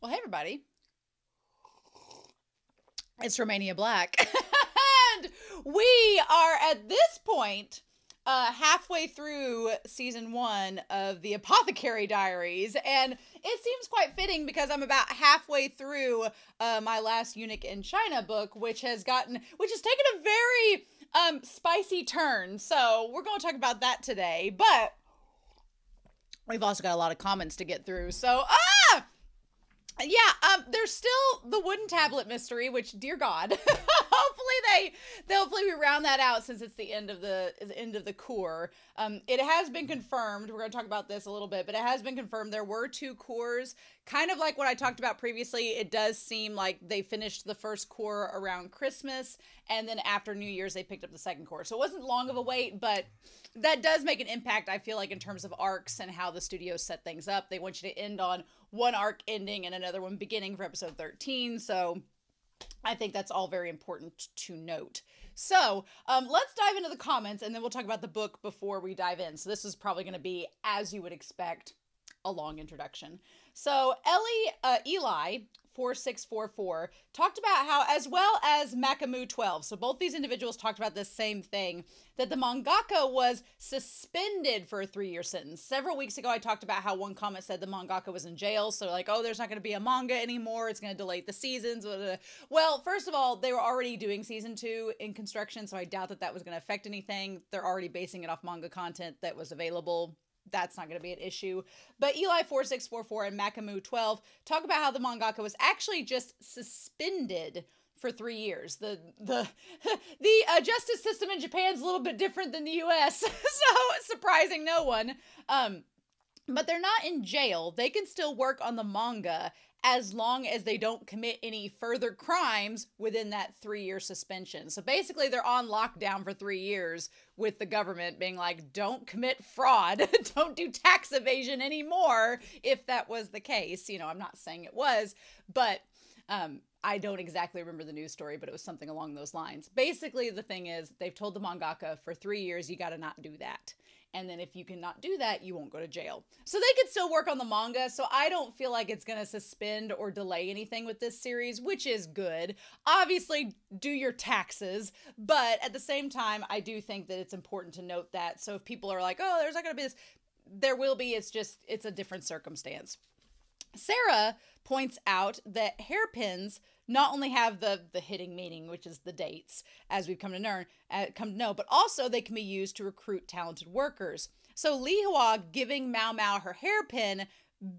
Well, hey, everybody. It's Romania Black. and we are at this point uh, halfway through season one of the Apothecary Diaries. And it seems quite fitting because I'm about halfway through uh, my last Eunuch in China book, which has gotten, which has taken a very um, spicy turn. So we're going to talk about that today. But we've also got a lot of comments to get through. So, ah! Yeah, um, there's still the wooden tablet mystery, which, dear God, hopefully they, hopefully we round that out since it's the end of the, the end of the core. Um, it has been confirmed. We're going to talk about this a little bit, but it has been confirmed there were two cores. Kind of like what I talked about previously. It does seem like they finished the first core around Christmas, and then after New Year's they picked up the second core. So it wasn't long of a wait, but that does make an impact. I feel like in terms of arcs and how the studios set things up. They want you to end on one arc ending and another one beginning for episode 13. So I think that's all very important to note. So um, let's dive into the comments and then we'll talk about the book before we dive in. So this is probably going to be, as you would expect, a long introduction. So Ellie, uh, Eli 4644 talked about how, as well as Makamu 12, so both these individuals talked about the same thing that the mangaka was suspended for a three year sentence. Several weeks ago, I talked about how one comment said the mangaka was in jail, so like, oh, there's not going to be a manga anymore, it's going to delay the seasons. Well, first of all, they were already doing season two in construction, so I doubt that that was going to affect anything. They're already basing it off manga content that was available that's not going to be an issue. But Eli4644 and Makamu12 talk about how the mangaka was actually just suspended for three years. The the the uh, justice system in Japan is a little bit different than the U.S., so surprising no one. Um, but they're not in jail. They can still work on the manga as long as they don't commit any further crimes within that three year suspension. So basically, they're on lockdown for three years with the government being like, don't commit fraud, don't do tax evasion anymore, if that was the case. You know, I'm not saying it was, but um, I don't exactly remember the news story, but it was something along those lines. Basically, the thing is, they've told the mangaka for three years, you got to not do that. And then if you cannot do that, you won't go to jail. So they could still work on the manga. So I don't feel like it's going to suspend or delay anything with this series, which is good. Obviously, do your taxes. But at the same time, I do think that it's important to note that. So if people are like, oh, there's not going to be this, there will be. It's just, it's a different circumstance. Sarah points out that hairpins not only have the the hitting meaning, which is the dates, as we've come to learn, uh, come to know, but also they can be used to recruit talented workers. So Li Hua giving Mao Mao her hairpin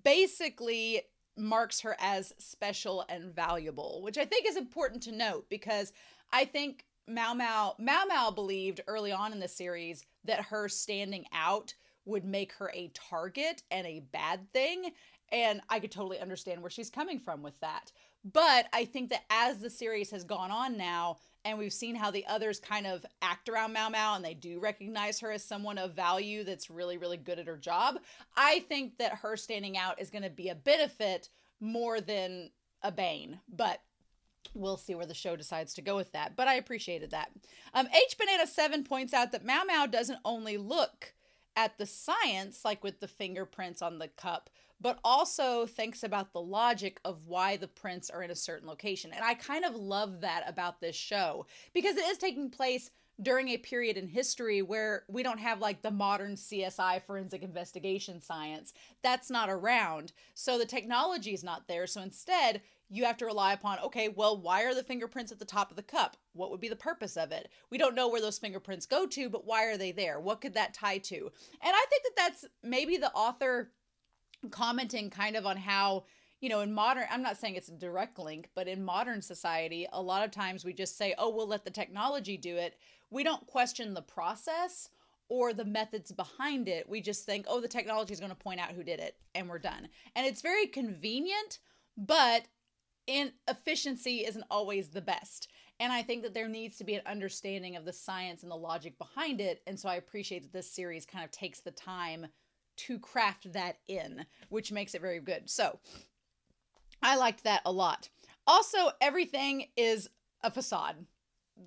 basically marks her as special and valuable, which I think is important to note because I think Mao Mao Mao Mao believed early on in the series that her standing out would make her a target and a bad thing. And I could totally understand where she's coming from with that. But I think that as the series has gone on now, and we've seen how the others kind of act around Mao Mao and they do recognize her as someone of value that's really, really good at her job, I think that her standing out is going to be a benefit more than a bane. But we'll see where the show decides to go with that. But I appreciated that. Um, H Banana 7 points out that Mao Mao doesn't only look at the science, like with the fingerprints on the cup, but also thinks about the logic of why the prints are in a certain location. And I kind of love that about this show because it is taking place during a period in history where we don't have like the modern CSI forensic investigation science. That's not around. So the technology is not there. So instead, you have to rely upon okay, well, why are the fingerprints at the top of the cup? What would be the purpose of it? We don't know where those fingerprints go to, but why are they there? What could that tie to? And I think that that's maybe the author commenting kind of on how you know in modern i'm not saying it's a direct link but in modern society a lot of times we just say oh we'll let the technology do it. We don't question the process or the methods behind it. We just think oh the technology is going to point out who did it and we're done. And it's very convenient but in efficiency isn't always the best. And i think that there needs to be an understanding of the science and the logic behind it. And so i appreciate that this series kind of takes the time to craft that in, which makes it very good. So I liked that a lot. Also, everything is a facade.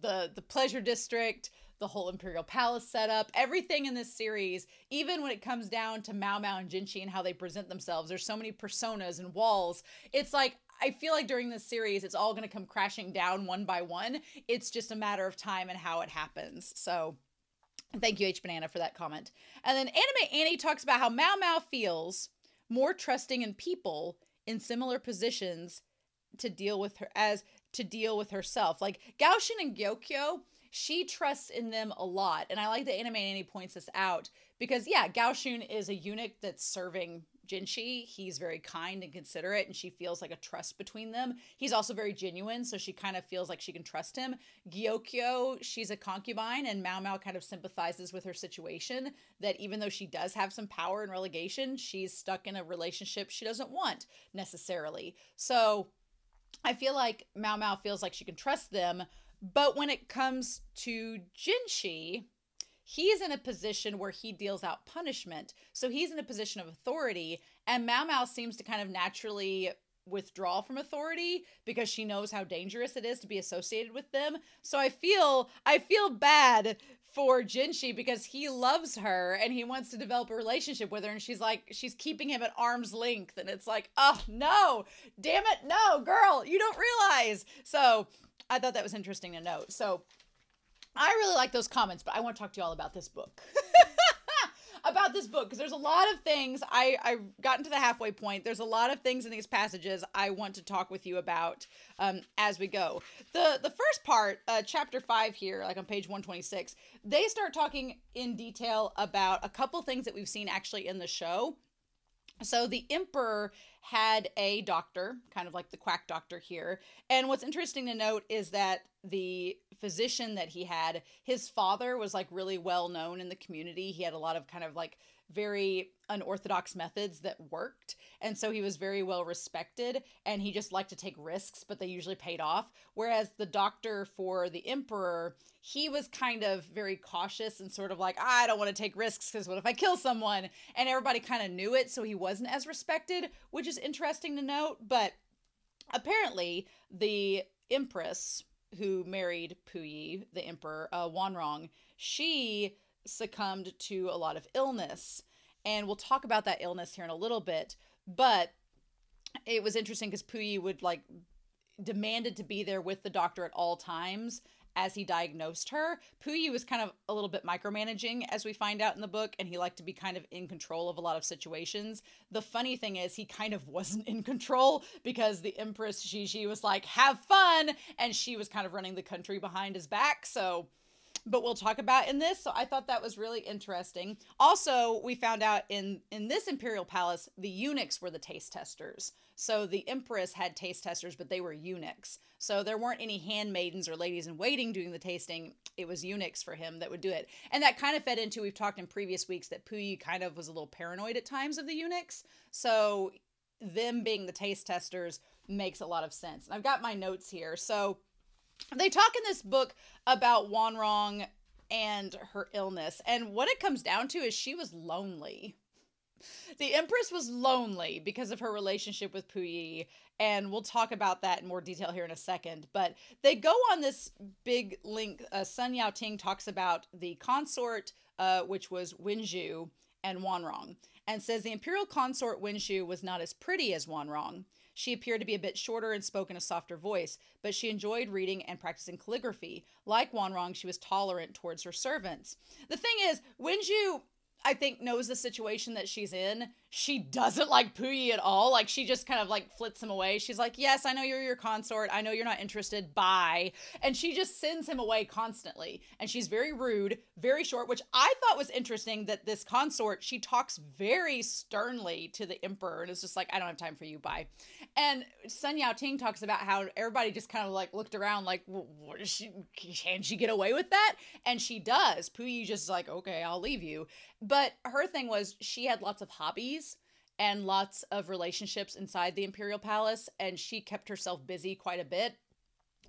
The the pleasure district, the whole Imperial Palace setup, everything in this series, even when it comes down to Mao Mao and Jinshi and how they present themselves, there's so many personas and walls. It's like I feel like during this series, it's all going to come crashing down one by one. It's just a matter of time and how it happens. So, thank you, H Banana, for that comment. And then Anime Annie talks about how Mao Mao feels more trusting in people in similar positions to deal with her as to deal with herself. Like Gaoshun and Gyokyo, she trusts in them a lot. And I like that Anime Annie points this out because yeah, Gaoshun is a eunuch that's serving Jinshi. He's very kind and considerate, and she feels like a trust between them. He's also very genuine, so she kind of feels like she can trust him. Gyokyo, she's a concubine, and Mao Mao kind of sympathizes with her situation. That even though she does have some power and relegation, she's stuck in a relationship she doesn't want necessarily. So I feel like Mao Mao feels like she can trust them. But when it comes to Jinshi, he's in a position where he deals out punishment. So he's in a position of authority. And Mao Mao seems to kind of naturally withdraw from authority because she knows how dangerous it is to be associated with them. So I feel I feel bad for Jinshi because he loves her and he wants to develop a relationship with her and she's like she's keeping him at arm's length and it's like, "Oh, no. Damn it. No, girl, you don't realize." So, I thought that was interesting to note. So, I really like those comments, but I want to talk to you all about this book. about this book because there's a lot of things I I've gotten to the halfway point. There's a lot of things in these passages I want to talk with you about um, as we go. the The first part, uh, chapter five here, like on page 126, they start talking in detail about a couple things that we've seen actually in the show. So the emperor had a doctor, kind of like the quack doctor here. And what's interesting to note is that the physician that he had, his father was like really well known in the community. He had a lot of kind of like very unorthodox methods that worked. And so he was very well respected and he just liked to take risks, but they usually paid off. Whereas the doctor for the emperor, he was kind of very cautious and sort of like, I don't want to take risks because what if I kill someone? And everybody kind of knew it. So he wasn't as respected, which is interesting to note. But apparently, the empress who married Puyi, the emperor, uh, Wanrong, she succumbed to a lot of illness. And we'll talk about that illness here in a little bit. But it was interesting because Puyi would like demanded to be there with the doctor at all times as he diagnosed her. Puyi was kind of a little bit micromanaging, as we find out in the book, and he liked to be kind of in control of a lot of situations. The funny thing is, he kind of wasn't in control because the Empress Gigi was like, have fun, and she was kind of running the country behind his back. So but we'll talk about in this. So I thought that was really interesting. Also, we found out in in this imperial palace, the eunuchs were the taste testers. So the empress had taste testers, but they were eunuchs. So there weren't any handmaidens or ladies in waiting doing the tasting. It was eunuchs for him that would do it. And that kind of fed into we've talked in previous weeks that Puyi kind of was a little paranoid at times of the eunuchs. So them being the taste testers makes a lot of sense. And I've got my notes here. So they talk in this book about Wanrong and her illness. And what it comes down to is she was lonely. The Empress was lonely because of her relationship with Puyi, and we'll talk about that in more detail here in a second. But they go on this big link. Uh, Sun Yao Ting talks about the consort, uh, which was Wenju and Wanrong, and says the imperial consort Wenju was not as pretty as Wanrong. She appeared to be a bit shorter and spoke in a softer voice, but she enjoyed reading and practicing calligraphy. Like Wanrong, she was tolerant towards her servants. The thing is, Wenju I think knows the situation that she's in she doesn't like Puyi at all. Like she just kind of like flits him away. She's like, "Yes, I know you're your consort. I know you're not interested. Bye." And she just sends him away constantly. And she's very rude, very short, which I thought was interesting that this consort, she talks very sternly to the emperor and it's just like, "I don't have time for you. Bye." And Sun Yao Ting talks about how everybody just kind of like looked around like, "What is she can she get away with that?" And she does. Puyi just like, "Okay, I'll leave you." But her thing was she had lots of hobbies and lots of relationships inside the Imperial Palace, and she kept herself busy quite a bit.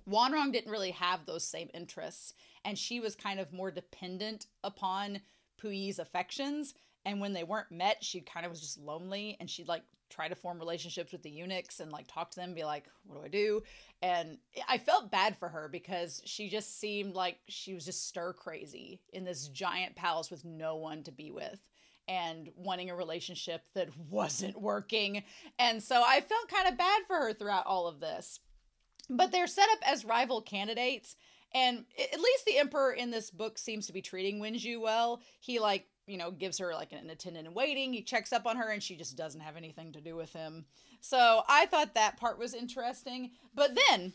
Wanrong didn't really have those same interests, and she was kind of more dependent upon Puyi's affections. And when they weren't met, she kind of was just lonely, and she'd like try to form relationships with the eunuchs and like talk to them, be like, what do I do? And I felt bad for her because she just seemed like she was just stir crazy in this giant palace with no one to be with and wanting a relationship that wasn't working. And so I felt kind of bad for her throughout all of this. But they're set up as rival candidates. And at least the emperor in this book seems to be treating Wenju well. He like you know, gives her like an attendant in waiting. He checks up on her and she just doesn't have anything to do with him. So I thought that part was interesting. But then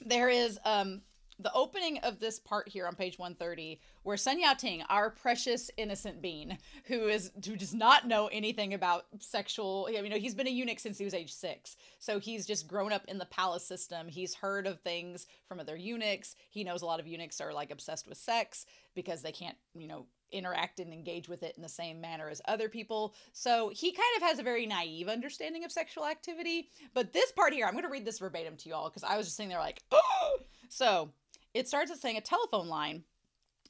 there is um the opening of this part here on page 130 where Sun Yao Ting, our precious innocent bean, who is who does not know anything about sexual, you know, he's been a eunuch since he was age six. So he's just grown up in the palace system. He's heard of things from other eunuchs. He knows a lot of eunuchs are like obsessed with sex because they can't, you know, interact and engage with it in the same manner as other people. So he kind of has a very naive understanding of sexual activity. But this part here, I'm going to read this verbatim to you all because I was just sitting there like, oh! So it starts as saying a telephone line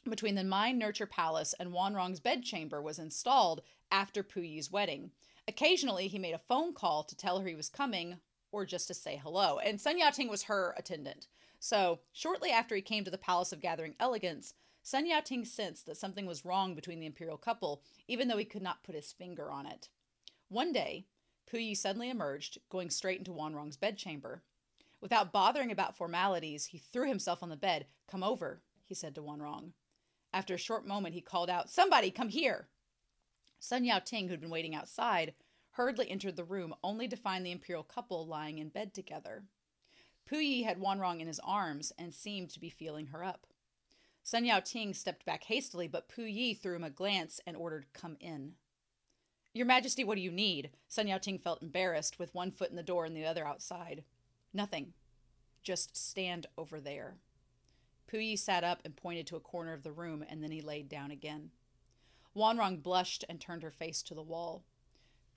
between the Mind Nurture Palace and Wanrong's bedchamber was installed after Puyi's wedding. Occasionally, he made a phone call to tell her he was coming or just to say hello. And Sun Yao Ting was her attendant. So, shortly after he came to the Palace of Gathering Elegance, Sun Yao Ting sensed that something was wrong between the imperial couple, even though he could not put his finger on it. One day, Puyi suddenly emerged, going straight into Wanrong's bedchamber. Without bothering about formalities, he threw himself on the bed. Come over, he said to Wanrong. After a short moment, he called out, Somebody, come here! Sun Yao Ting, who'd been waiting outside, hurriedly entered the room, only to find the imperial couple lying in bed together. Puyi had Wanrong in his arms and seemed to be feeling her up. Sun Yao Ting stepped back hastily, but Puyi threw him a glance and ordered, Come in. Your Majesty, what do you need? Sun Yao Ting felt embarrassed, with one foot in the door and the other outside. Nothing. Just stand over there. Puyi sat up and pointed to a corner of the room, and then he laid down again. Wanrong blushed and turned her face to the wall.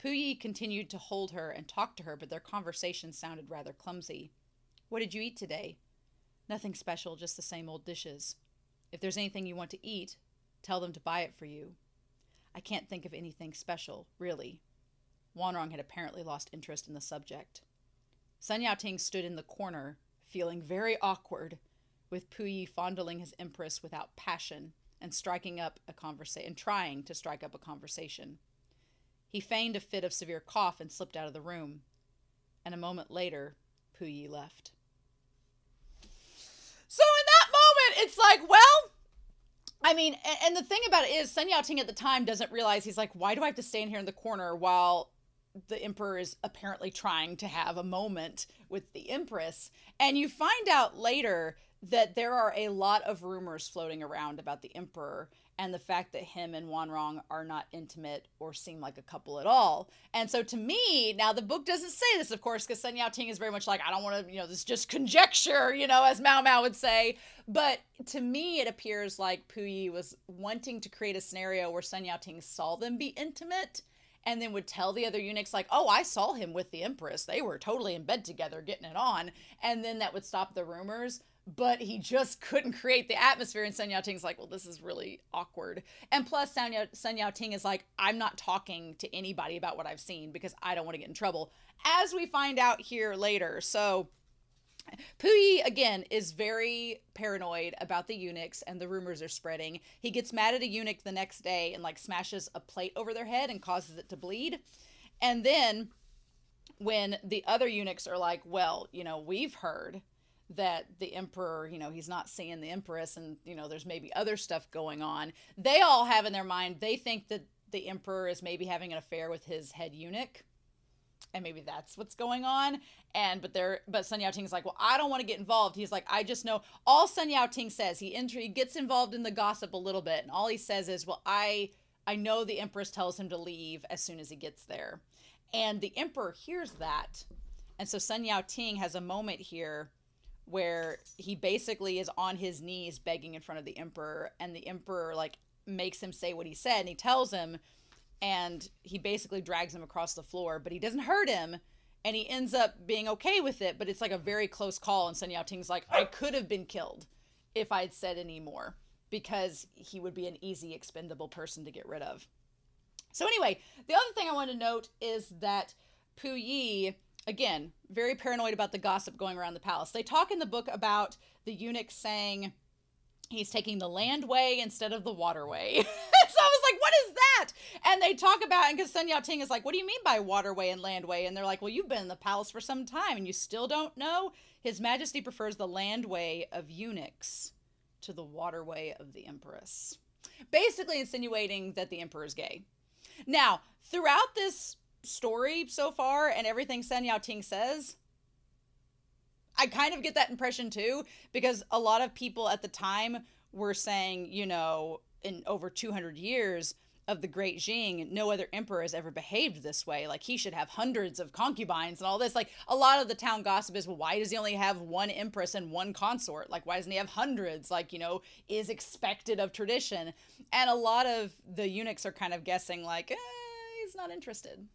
Puyi continued to hold her and talk to her, but their conversation sounded rather clumsy. What did you eat today? Nothing special, just the same old dishes. If there's anything you want to eat, tell them to buy it for you. I can't think of anything special, really. Wanrong had apparently lost interest in the subject. Sun Yao Ting stood in the corner, feeling very awkward, with Puyi fondling his empress without passion and striking up a conversation and trying to strike up a conversation. He feigned a fit of severe cough and slipped out of the room. And a moment later, Puyi left. So in that moment, it's like, well, I mean, and, the thing about it is, Sun Yao Ting at the time doesn't realize he's like, why do I have to stand here in the corner while the emperor is apparently trying to have a moment with the empress? And you find out later that there are a lot of rumors floating around about the emperor and the fact that him and Wanrong are not intimate or seem like a couple at all. And so to me, now the book doesn't say this, of course, because Sun Yao Ting is very much like, I don't want to, you know, this is just conjecture, you know, as Mao Mao would say. But to me, it appears like Puyi was wanting to create a scenario where Sun Yao Ting saw them be intimate and then would tell the other eunuchs like oh i saw him with the empress they were totally in bed together getting it on and then that would stop the rumors but he just couldn't create the atmosphere. And Sun Yao Ting's like, well, this is really awkward. And plus, Sun Yao, Sun Yao Ting is like, I'm not talking to anybody about what I've seen because I don't want to get in trouble, as we find out here later. So, Puyi, again, is very paranoid about the eunuchs and the rumors are spreading. He gets mad at a eunuch the next day and, like, smashes a plate over their head and causes it to bleed. And then, when the other eunuchs are like, well, you know, we've heard that the emperor, you know, he's not seeing the empress and, you know, there's maybe other stuff going on. They all have in their mind, they think that the emperor is maybe having an affair with his head eunuch. And maybe that's what's going on. And but there but Sun Yao Ting's like, well, I don't want to get involved. He's like, I just know all Sun Yao Ting says, he enter he gets involved in the gossip a little bit, and all he says is, Well, I I know the Empress tells him to leave as soon as he gets there. And the Emperor hears that. And so Sun Yao Ting has a moment here where he basically is on his knees begging in front of the emperor and the emperor like makes him say what he said and he tells him and he basically drags him across the floor but he doesn't hurt him and he ends up being okay with it but it's like a very close call and Sun Yao Ting's like I could have been killed if I'd said any more because he would be an easy expendable person to get rid of. So anyway, the other thing I want to note is that Puyi, again, very paranoid about the gossip going around the palace. They talk in the book about the eunuch saying he's taking the land way instead of the waterway. so I was like, what is that? And they talk about, and because Sun Yao Ting is like, what do you mean by waterway and landway? And they're like, well, you've been in the palace for some time and you still don't know? His Majesty prefers the landway of eunuchs to the waterway of the Empress. Basically insinuating that the Emperor is gay. Now, throughout this story so far and everything Sun Yao Ting says, I kind of get that impression too, because a lot of people at the time were saying, you know, in over 200 years of the great Jing, no other emperor has ever behaved this way. Like he should have hundreds of concubines and all this. Like a lot of the town gossip is, well, why does he only have one empress and one consort? Like why doesn't he have hundreds? Like, you know, is expected of tradition. And a lot of the eunuchs are kind of guessing, like, eh, he's not interested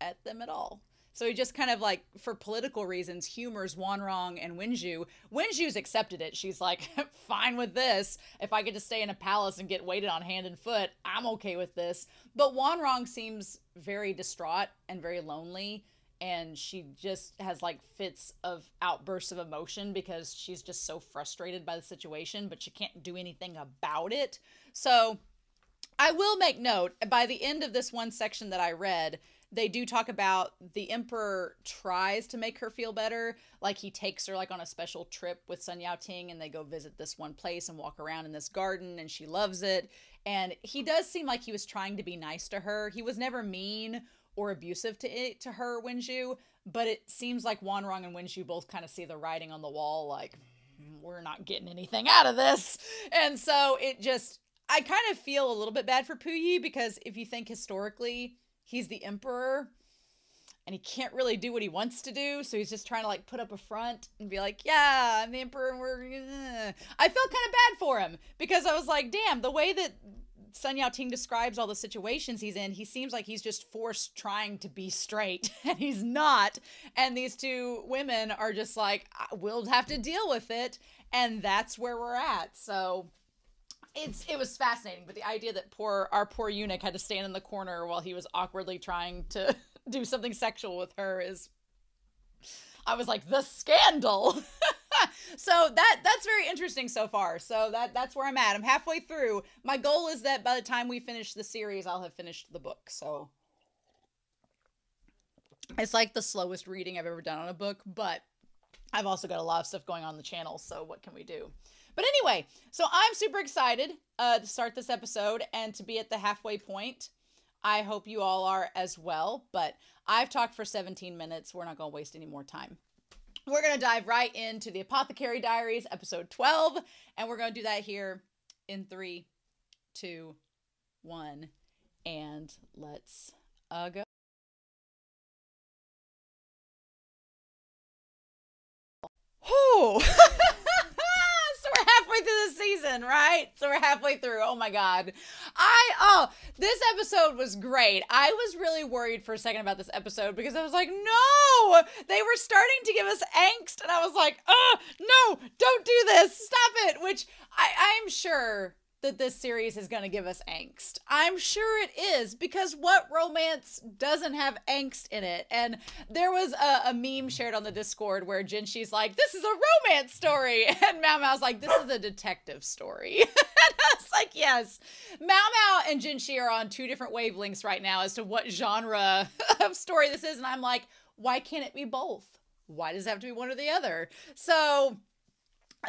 at them at all. So he just kind of like, for political reasons, humors Wanrong and Wenju. Wenju's accepted it. She's like, fine with this. If I get to stay in a palace and get waited on hand and foot, I'm okay with this. But Wanrong seems very distraught and very lonely. And she just has like fits of outbursts of emotion because she's just so frustrated by the situation, but she can't do anything about it. So I will make note by the end of this one section that I read, they do talk about the emperor tries to make her feel better. Like he takes her like on a special trip with sun yao ting and they go visit this one place and walk around in this garden and she loves it. And he does seem like he was trying to be nice to her. He was never mean or abusive to it to her Wenju, but it seems like Wanrong and Wenju both kind of see the writing on the wall like hmm, we're not getting anything out of this. And so it just I kind of feel a little bit bad for Puyi because if you think historically, he's the emperor and he can't really do what he wants to do so he's just trying to like put up a front and be like yeah i'm the emperor and we're i felt kind of bad for him because i was like damn the way that sun yao ting describes all the situations he's in he seems like he's just forced trying to be straight and he's not and these two women are just like we'll have to deal with it and that's where we're at so it's it was fascinating, but the idea that poor our poor eunuch had to stand in the corner while he was awkwardly trying to do something sexual with her is I was like the scandal. so that that's very interesting so far. So that that's where I'm at. I'm halfway through. My goal is that by the time we finish the series, I'll have finished the book. So it's like the slowest reading I've ever done on a book, but I've also got a lot of stuff going on the channel, so what can we do? But anyway, so I'm super excited uh, to start this episode and to be at the halfway point. I hope you all are as well. But I've talked for 17 minutes. We're not going to waste any more time. We're going to dive right into the Apothecary Diaries, episode 12. And we're going to do that here in three, two, one. And let's uh, go. Oh! halfway through the season, right? So we're halfway through. Oh my god. I oh, this episode was great. I was really worried for a second about this episode because I was like, "No! They were starting to give us angst." And I was like, "Oh, no, don't do this. Stop it." Which I I'm sure that this series is going to give us angst. I'm sure it is because what romance doesn't have angst in it? And there was a, a meme shared on the Discord where Jinshi's like, "This is a romance story," and Mao Mao's like, "This is a detective story." and I was like, "Yes." Mao Mao and Jinshi are on two different wavelengths right now as to what genre of story this is, and I'm like, "Why can't it be both?" Why does it have to be one or the other? So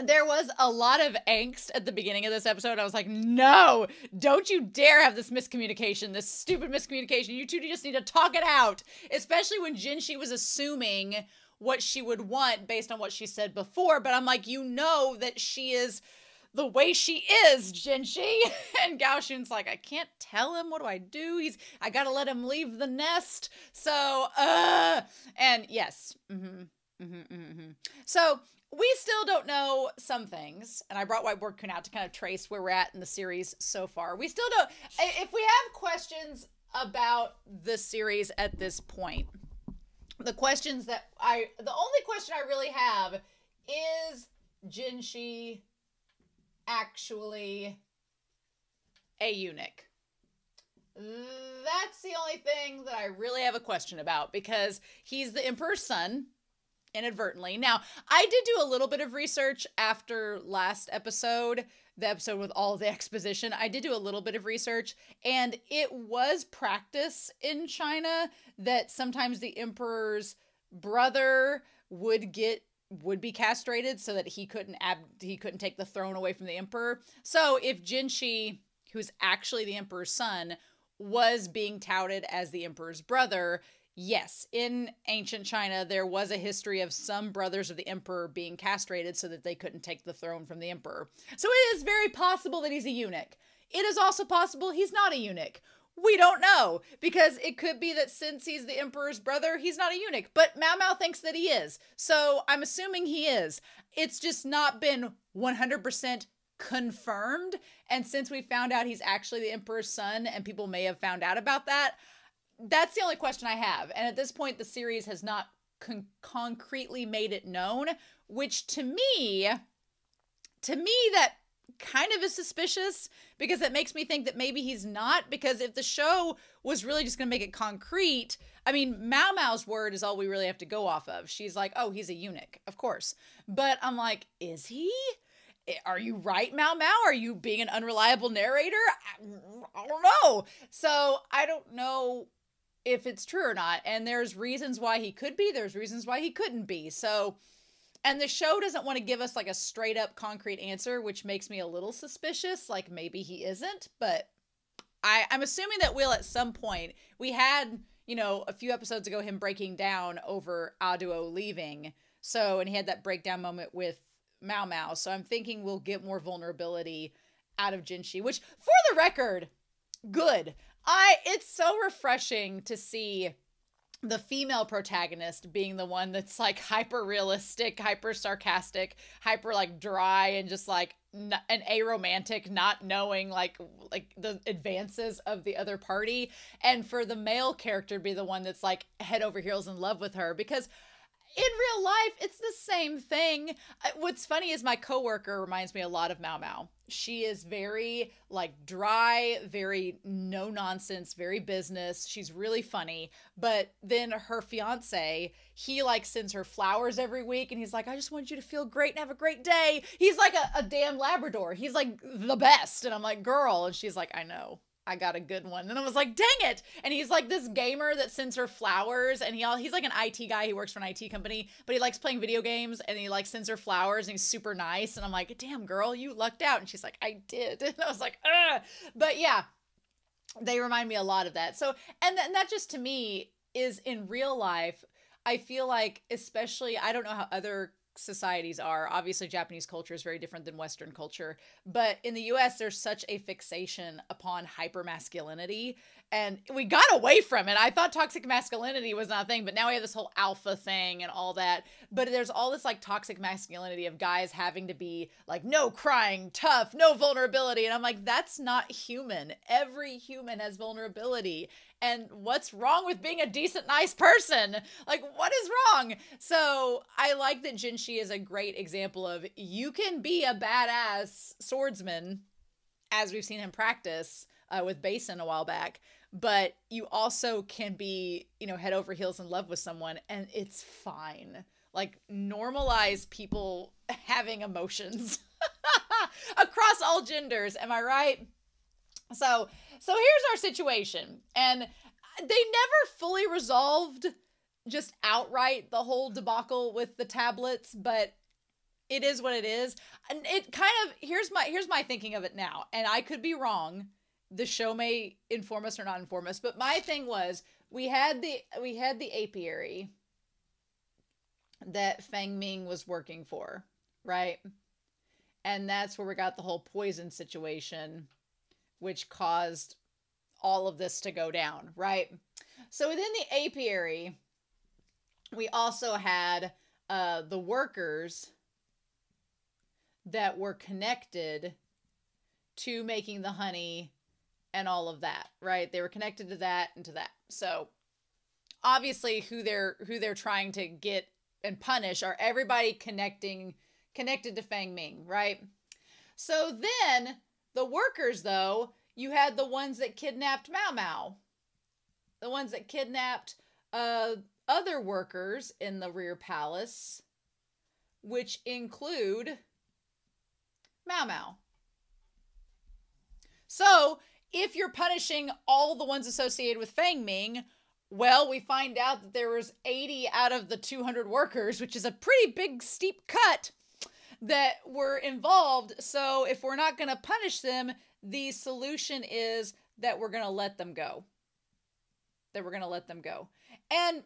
there was a lot of angst at the beginning of this episode. I was like, no, don't you dare have this miscommunication, this stupid miscommunication. You two just need to talk it out. Especially when Jinshi was assuming what she would want based on what she said before. But I'm like, you know that she is the way she is, Jinshi. And Gao Shun's like, I can't tell him. What do I do? He's, I gotta let him leave the nest. So, uh, and yes. Mm-hmm. Mm-hmm, mm-hmm. So we still don't know some things, and I brought Whiteboard Kun out to kind of trace where we're at in the series so far. We still don't. If we have questions about the series at this point, the questions that I, the only question I really have is Jinshi actually a eunuch? That's the only thing that I really have a question about because he's the emperor's son inadvertently. Now, I did do a little bit of research after last episode, the episode with all the exposition. I did do a little bit of research, and it was practice in China that sometimes the emperor's brother would get would be castrated so that he couldn't ab- he couldn't take the throne away from the emperor. So if Jinshi, who's actually the emperor's son, was being touted as the emperor's brother, yes, in ancient China there was a history of some brothers of the emperor being castrated so that they couldn't take the throne from the emperor. So it is very possible that he's a eunuch. It is also possible he's not a eunuch. We don't know because it could be that since he's the emperor's brother, he's not a eunuch. But Mao Mao thinks that he is. So I'm assuming he is. It's just not been 100% confirmed. And since we found out he's actually the emperor's son and people may have found out about that, that's the only question I have. And at this point, the series has not con- concretely made it known, which to me, to me, that kind of is suspicious because it makes me think that maybe he's not. Because if the show was really just going to make it concrete, I mean, Mao Mao's word is all we really have to go off of. She's like, oh, he's a eunuch, of course. But I'm like, is he? Are you right, Mao Mao? Are you being an unreliable narrator? I, I don't know. So I don't know if it's true or not. And there's reasons why he could be, there's reasons why he couldn't be. So and the show doesn't want to give us like a straight up concrete answer, which makes me a little suspicious. Like maybe he isn't, but I, I'm assuming that we'll at some point. We had, you know, a few episodes ago him breaking down over Aduo leaving. So, and he had that breakdown moment with Mao Mao. So I'm thinking we'll get more vulnerability out of Jinshi, which for the record, good. I it's so refreshing to see the female protagonist being the one that's like hyper realistic, hyper sarcastic, hyper like dry and just like n- an aromantic, not knowing like like the advances of the other party, and for the male character to be the one that's like head over heels in love with her because in real life, it's the same thing. Uh, what's funny is my coworker reminds me a lot of Mao Mao. She is very like dry, very no nonsense, very business. She's really funny. But then her fiance, he like sends her flowers every week and he's like, I just want you to feel great and have a great day. He's like a, a damn Labrador. He's like the best. And I'm like, girl. And she's like, I know. I got a good one. And I was like, dang it. And he's like this gamer that sends her flowers. And he all he's like an IT guy. He works for an IT company, but he likes playing video games and he like sends her flowers and he's super nice. And I'm like, damn girl, you lucked out. And she's like, I did. And I was like, Ugh. but yeah, they remind me a lot of that. So and, th- and that just to me is in real life, I feel like, especially, I don't know how other societies are. Obviously, Japanese culture is very different than Western culture. But in the US, there's such a fixation upon hyper masculinity. And we got away from it. I thought toxic masculinity was not a thing, but now we have this whole alpha thing and all that. But there's all this like toxic masculinity of guys having to be like, no crying, tough, no vulnerability. And I'm like, that's not human. Every human has vulnerability and what's wrong with being a decent nice person? Like what is wrong? So i like that jinshi is a great example of you can be a badass swordsman as we've seen him practice uh, with Basen a while back but you also can be you know head over heels in love with someone and it's fine. Like normalize people having emotions across all genders. Am i right so so here's our situation. And they never fully resolved just outright the whole debacle with the tablets, but it is what it is. And it kind of here's my here's my thinking of it now. And I could be wrong. The show may inform us or not inform us, but my thing was we had the we had the apiary that Fang Ming was working for, right? And that's where we got the whole poison situation which caused all of this to go down, right? So within the apiary, we also had uh, the workers that were connected to making the honey and all of that, right? They were connected to that and to that. So obviously who they're who they're trying to get and punish are everybody connecting connected to Fang Ming, right? So then the workers, though, you had the ones that kidnapped Mao Mao, the ones that kidnapped uh, other workers in the rear palace, which include Mao Mao. So, if you're punishing all the ones associated with Fang Ming, well, we find out that there was 80 out of the 200 workers, which is a pretty big steep cut that were involved. So, if we're not going to punish them, the solution is that we're going to let them go. That we're going to let them go. And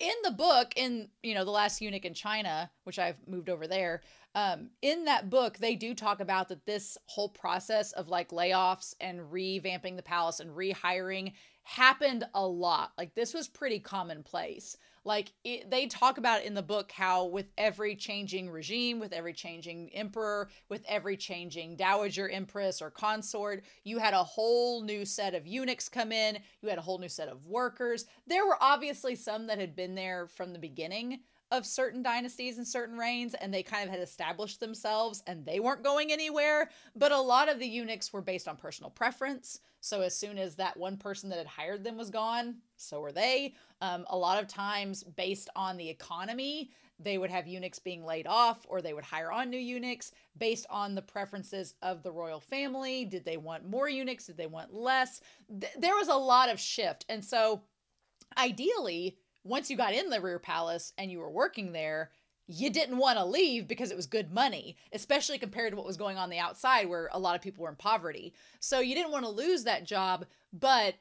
in the book, in you know the last eunuch in China, which I've moved over there, um, in that book they do talk about that this whole process of like layoffs and revamping the palace and rehiring happened a lot. Like this was pretty commonplace. Like it, they talk about in the book how with every changing regime, with every changing emperor, with every changing dowager empress or consort, you had a whole new set of eunuchs come in, you had a whole new set of workers. There were obviously some that had been there from the beginning, of certain dynasties and certain reigns and they kind of had established themselves and they weren't going anywhere but a lot of the eunuchs were based on personal preference so as soon as that one person that had hired them was gone so were they. Um, a lot of times based on the economy they would have eunuchs being laid off or they would hire on new eunuchs based on the preferences of the royal family did they want more eunuchs did they want less? Th- there was a lot of shift. And so ideally once you got in the rear palace and you were working there, you didn't want to leave because it was good money, especially compared to what was going on the outside where a lot of people were in poverty. So you didn't want to lose that job, but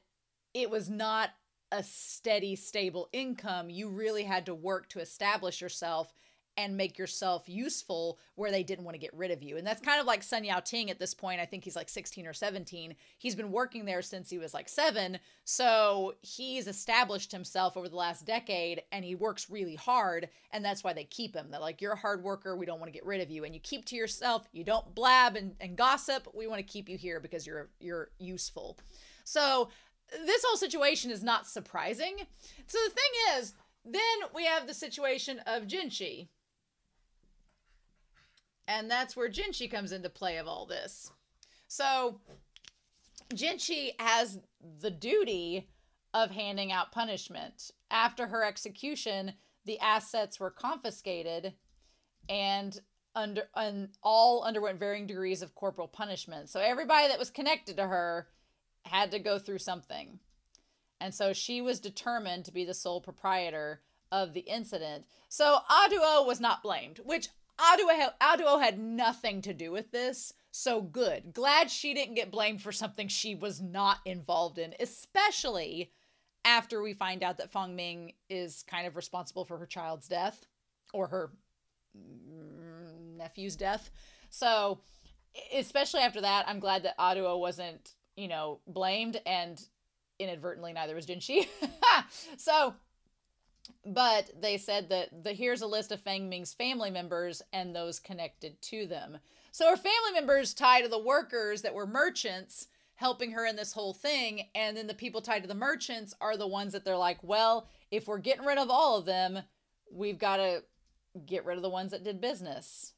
it was not a steady, stable income. You really had to work to establish yourself and make yourself useful where they didn't want to get rid of you. And that's kind of like Sun Yao Ting at this point. I think he's like 16 or 17. He's been working there since he was like seven. So he's established himself over the last decade and he works really hard. And that's why they keep him. They're like, you're a hard worker. We don't want to get rid of you. And you keep to yourself. You don't blab and, and gossip. We want to keep you here because you're you're useful. So this whole situation is not surprising. So the thing is, then we have the situation of Jinshi and that's where Jinshi comes into play of all this. So Jinshi has the duty of handing out punishment. After her execution, the assets were confiscated and under and all underwent varying degrees of corporal punishment. So everybody that was connected to her had to go through something. And so she was determined to be the sole proprietor of the incident. So Aduo was not blamed, which Aduo, Aduo had nothing to do with this. So good. Glad she didn't get blamed for something she was not involved in, especially after we find out that Fang Ming is kind of responsible for her child's death or her nephew's death. So, especially after that, I'm glad that Aduo wasn't, you know, blamed and inadvertently neither was Jinshi. so, but they said that the here's a list of Fang Ming's family members and those connected to them. So her family members tied to the workers that were merchants helping her in this whole thing, and then the people tied to the merchants are the ones that they're like, well, if we're getting rid of all of them, we've got to get rid of the ones that did business.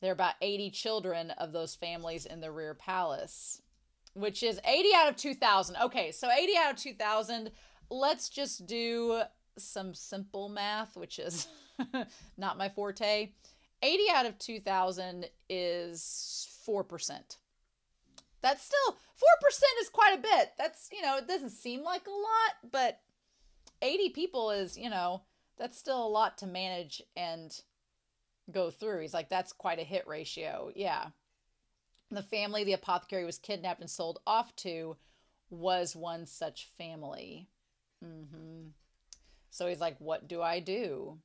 There are about 80 children of those families in the rear palace, which is 80 out of 2,000. Okay, so 80 out of 2,000. Let's just do some simple math, which is not my forte. 80 out of 2000 is 4%. That's still 4% is quite a bit. That's, you know, it doesn't seem like a lot, but 80 people is, you know, that's still a lot to manage and go through. He's like, that's quite a hit ratio. Yeah. The family the apothecary was kidnapped and sold off to was one such family. Mm-hmm. So he's like, What do I do?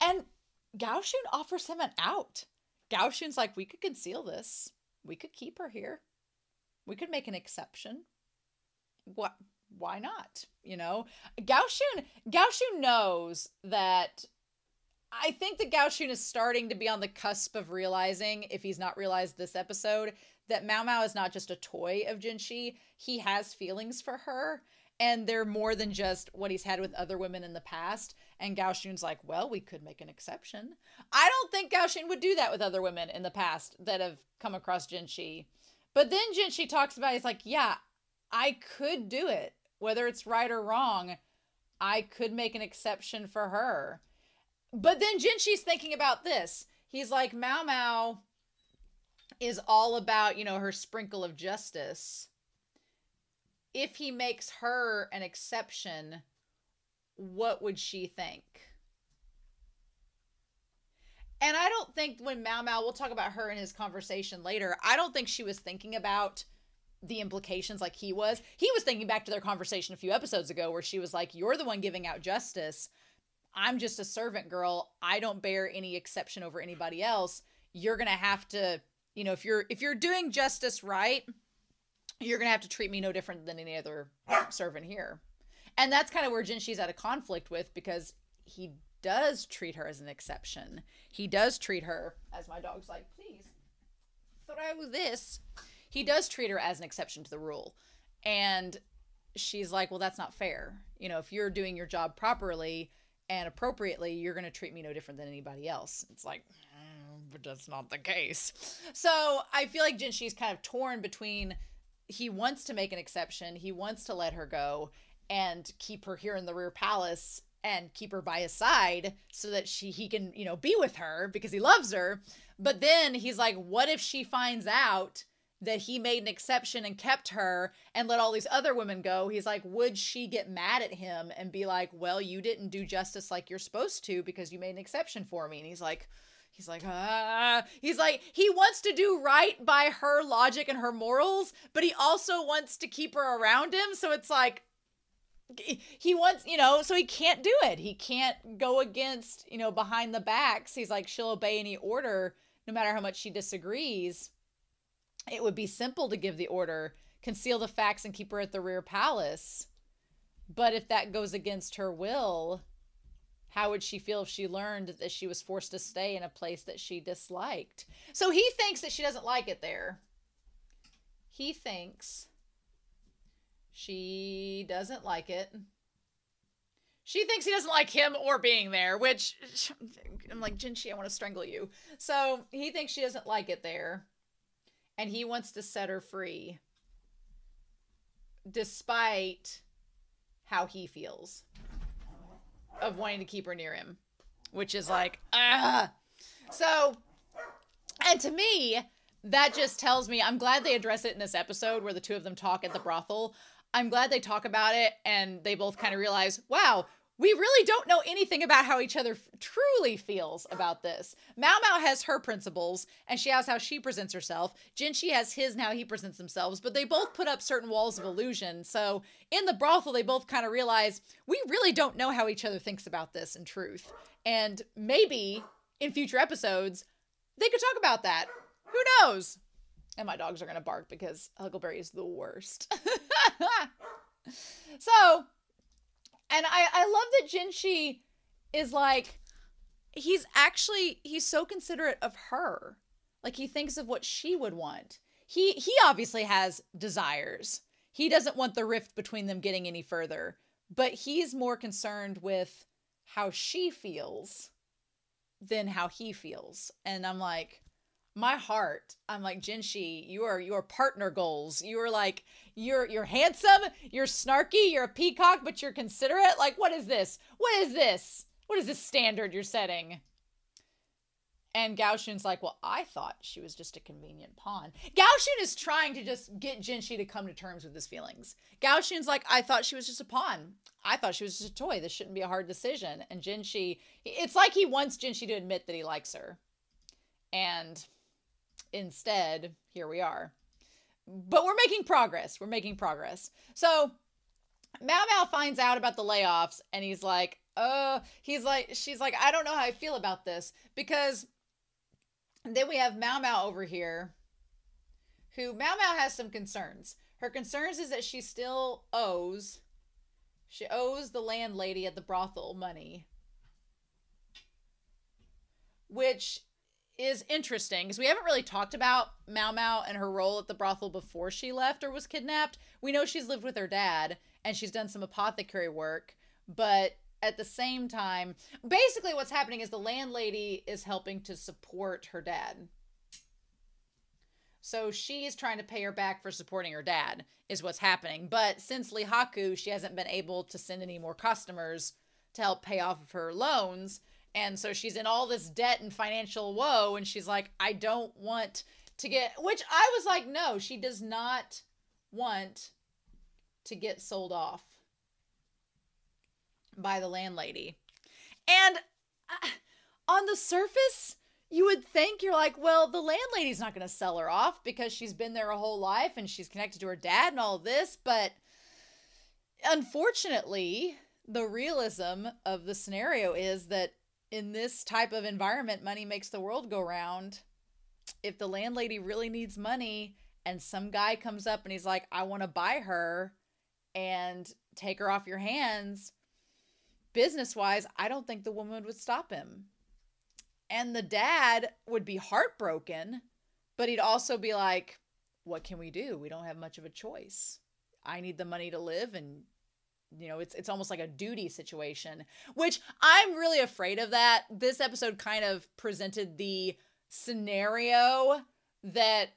And Gao Shun offers him an out. Gao Shun's like, We could conceal this. We could keep her here. We could make an exception. What? Why not? You know, Gao Shun, Gao Shun knows that I think that Gao Shun is starting to be on the cusp of realizing, if he's not realized this episode, that Mao Mao is not just a toy of Jinshi. He has feelings for her and they're more than just what he's had with other women in the past. And Gao Shun's like, well, we could make an exception. I don't think Gao Shun would do that with other women in the past that have come across Jinshi. But then Jinshi talks about he's like, yeah, I could do it. Whether it's right or wrong, I could make an exception for her. But then Jinshi's thinking about this. He's like, Mao Mao is all about, you know, her sprinkle of justice. If he makes her an exception, what would she think? And I don't think when Mao Mao, we'll talk about her in his conversation later, I don't think she was thinking about the implications like he was. He was thinking back to their conversation a few episodes ago where she was like, You're the one giving out justice. I'm just a servant girl. I don't bear any exception over anybody else. You're going to have to, you know, if you're if you're doing justice right, you're going to have to treat me no different than any other servant here. And that's kind of where Jinshi's at a conflict with because he does treat her as an exception. He does treat her, as my dog's like, please throw this. He does treat her as an exception to the rule. And she's like, well, that's not fair. You know, if you're doing your job properly and appropriately, you're going to treat me no different than anybody else. It's like, mm, but that's not the case. So I feel like Jinshi's kind of torn between he wants to make an exception, he wants to let her go and keep her here in the rear palace and keep her by his side so that she he can you know be with her because he loves her but then he's like what if she finds out that he made an exception and kept her and let all these other women go he's like would she get mad at him and be like well you didn't do justice like you're supposed to because you made an exception for me and he's like he's like ah he's like he wants to do right by her logic and her morals but he also wants to keep her around him so it's like he wants, you know, so he can't do it. He can't go against, you know, behind the backs. He's like, she'll obey any order no matter how much she disagrees. It would be simple to give the order, conceal the facts, and keep her at the rear palace. But if that goes against her will, how would she feel if she learned that she was forced to stay in a place that she disliked? So he thinks that she doesn't like it there. He thinks she doesn't like it. She thinks he doesn't like him or being there, which I'm like, Jinshi, I want to strangle you. So he thinks she doesn't like it there. And he wants to set her free. Despite how he feels of wanting to keep her near him. Which is like, ah. So, and to me, that just tells me I'm glad they address it in this episode where the two of them talk at the brothel. I'm glad they talk about it and they both kind of realize, wow, we really don't know anything about how each other f- truly feels about this. Mao Mao has her principles and she has how she presents herself. Jinshi has his and how he presents themselves, but they both put up certain walls of illusion. So in the brothel, they both kind of realize we really don't know how each other thinks about this in truth. And maybe in future episodes, they could talk about that. Who knows? And my dogs are going to bark because Huckleberry is the worst. so, and I, I love that Jinshi is like, he's actually, he's so considerate of her. Like he thinks of what she would want. He, he obviously has desires. He doesn't want the rift between them getting any further, but he's more concerned with how she feels than how he feels. And I'm like, my heart i'm like jinshi you are your partner goals you are like you're you're handsome you're snarky you're a peacock but you're considerate like what is this what is this what is this standard you're setting and Gao Shun's like, well, I thought she was just a convenient pawn. Gao Shun is trying to just get Jinshi to come to terms with his feelings. Gao Shun's like, I thought she was just a pawn. I thought she was just a toy. This shouldn't be a hard decision. And Jinshi, it's like he wants Jinshi to admit that he likes her. And instead, here we are. But we're making progress. We're making progress. So Mao Mao finds out about the layoffs and he's like, uh, he's like, she's like, I don't know how I feel about this because then we have Mao Mao over here who Mao Mao has some concerns. Her concerns is that she still owes, she owes the landlady at the brothel money, which is interesting because we haven't really talked about Mao Mao and her role at the brothel before she left or was kidnapped. We know she's lived with her dad and she's done some apothecary work, but at the same time, basically what's happening is the landlady is helping to support her dad. So she's trying to pay her back for supporting her dad, is what's happening. But since Lihaku, she hasn't been able to send any more customers to help pay off of her loans. And so she's in all this debt and financial woe. And she's like, I don't want to get, which I was like, no, she does not want to get sold off by the landlady. And uh, on the surface, you would think you're like, well, the landlady's not going to sell her off because she's been there a whole life and she's connected to her dad and all this. But unfortunately, the realism of the scenario is that in this type of environment, money makes the world go round. If the landlady really needs money and some guy comes up and he's like, I want to buy her and take her off your hands, business wise, I don't think the woman would stop him and the dad would be heartbroken, but he'd also be like, What can we do? We don't have much of a choice. I need the money to live and you know, it's it's almost like a duty situation, which I'm really afraid of that. This episode kind of presented the scenario that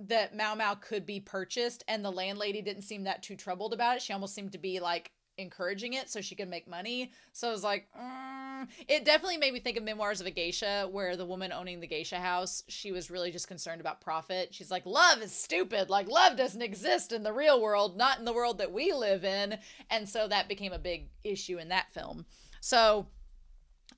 that Mao Mao could be purchased and the landlady didn't seem that too troubled about it. She almost seemed to be like encouraging it so she could make money. So I was like, mm. it definitely made me think of Memoirs of a Geisha, where the woman owning the geisha house, she was really just concerned about profit. She's like, love is stupid. Like, love doesn't exist in the real world, not in the world that we live in. And so that became a big issue in that film. So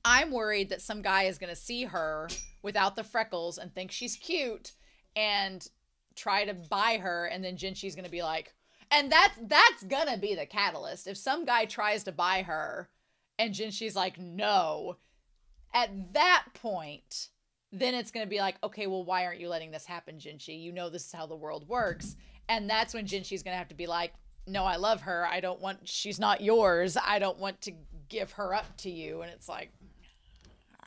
I'm worried that some guy is going to see her without the freckles and think she's cute and try to buy her. And then Jinshi's going to be like, and that's that's gonna be the catalyst. If some guy tries to buy her and Jinshi's like, no, at that point, then it's gonna be like, okay, well, why aren't you letting this happen, Jinshi? You know this is how the world works. And that's when Jinshi's gonna have to be like, no, I love her. I don't want she's not yours. I don't want to give her up to you. And it's like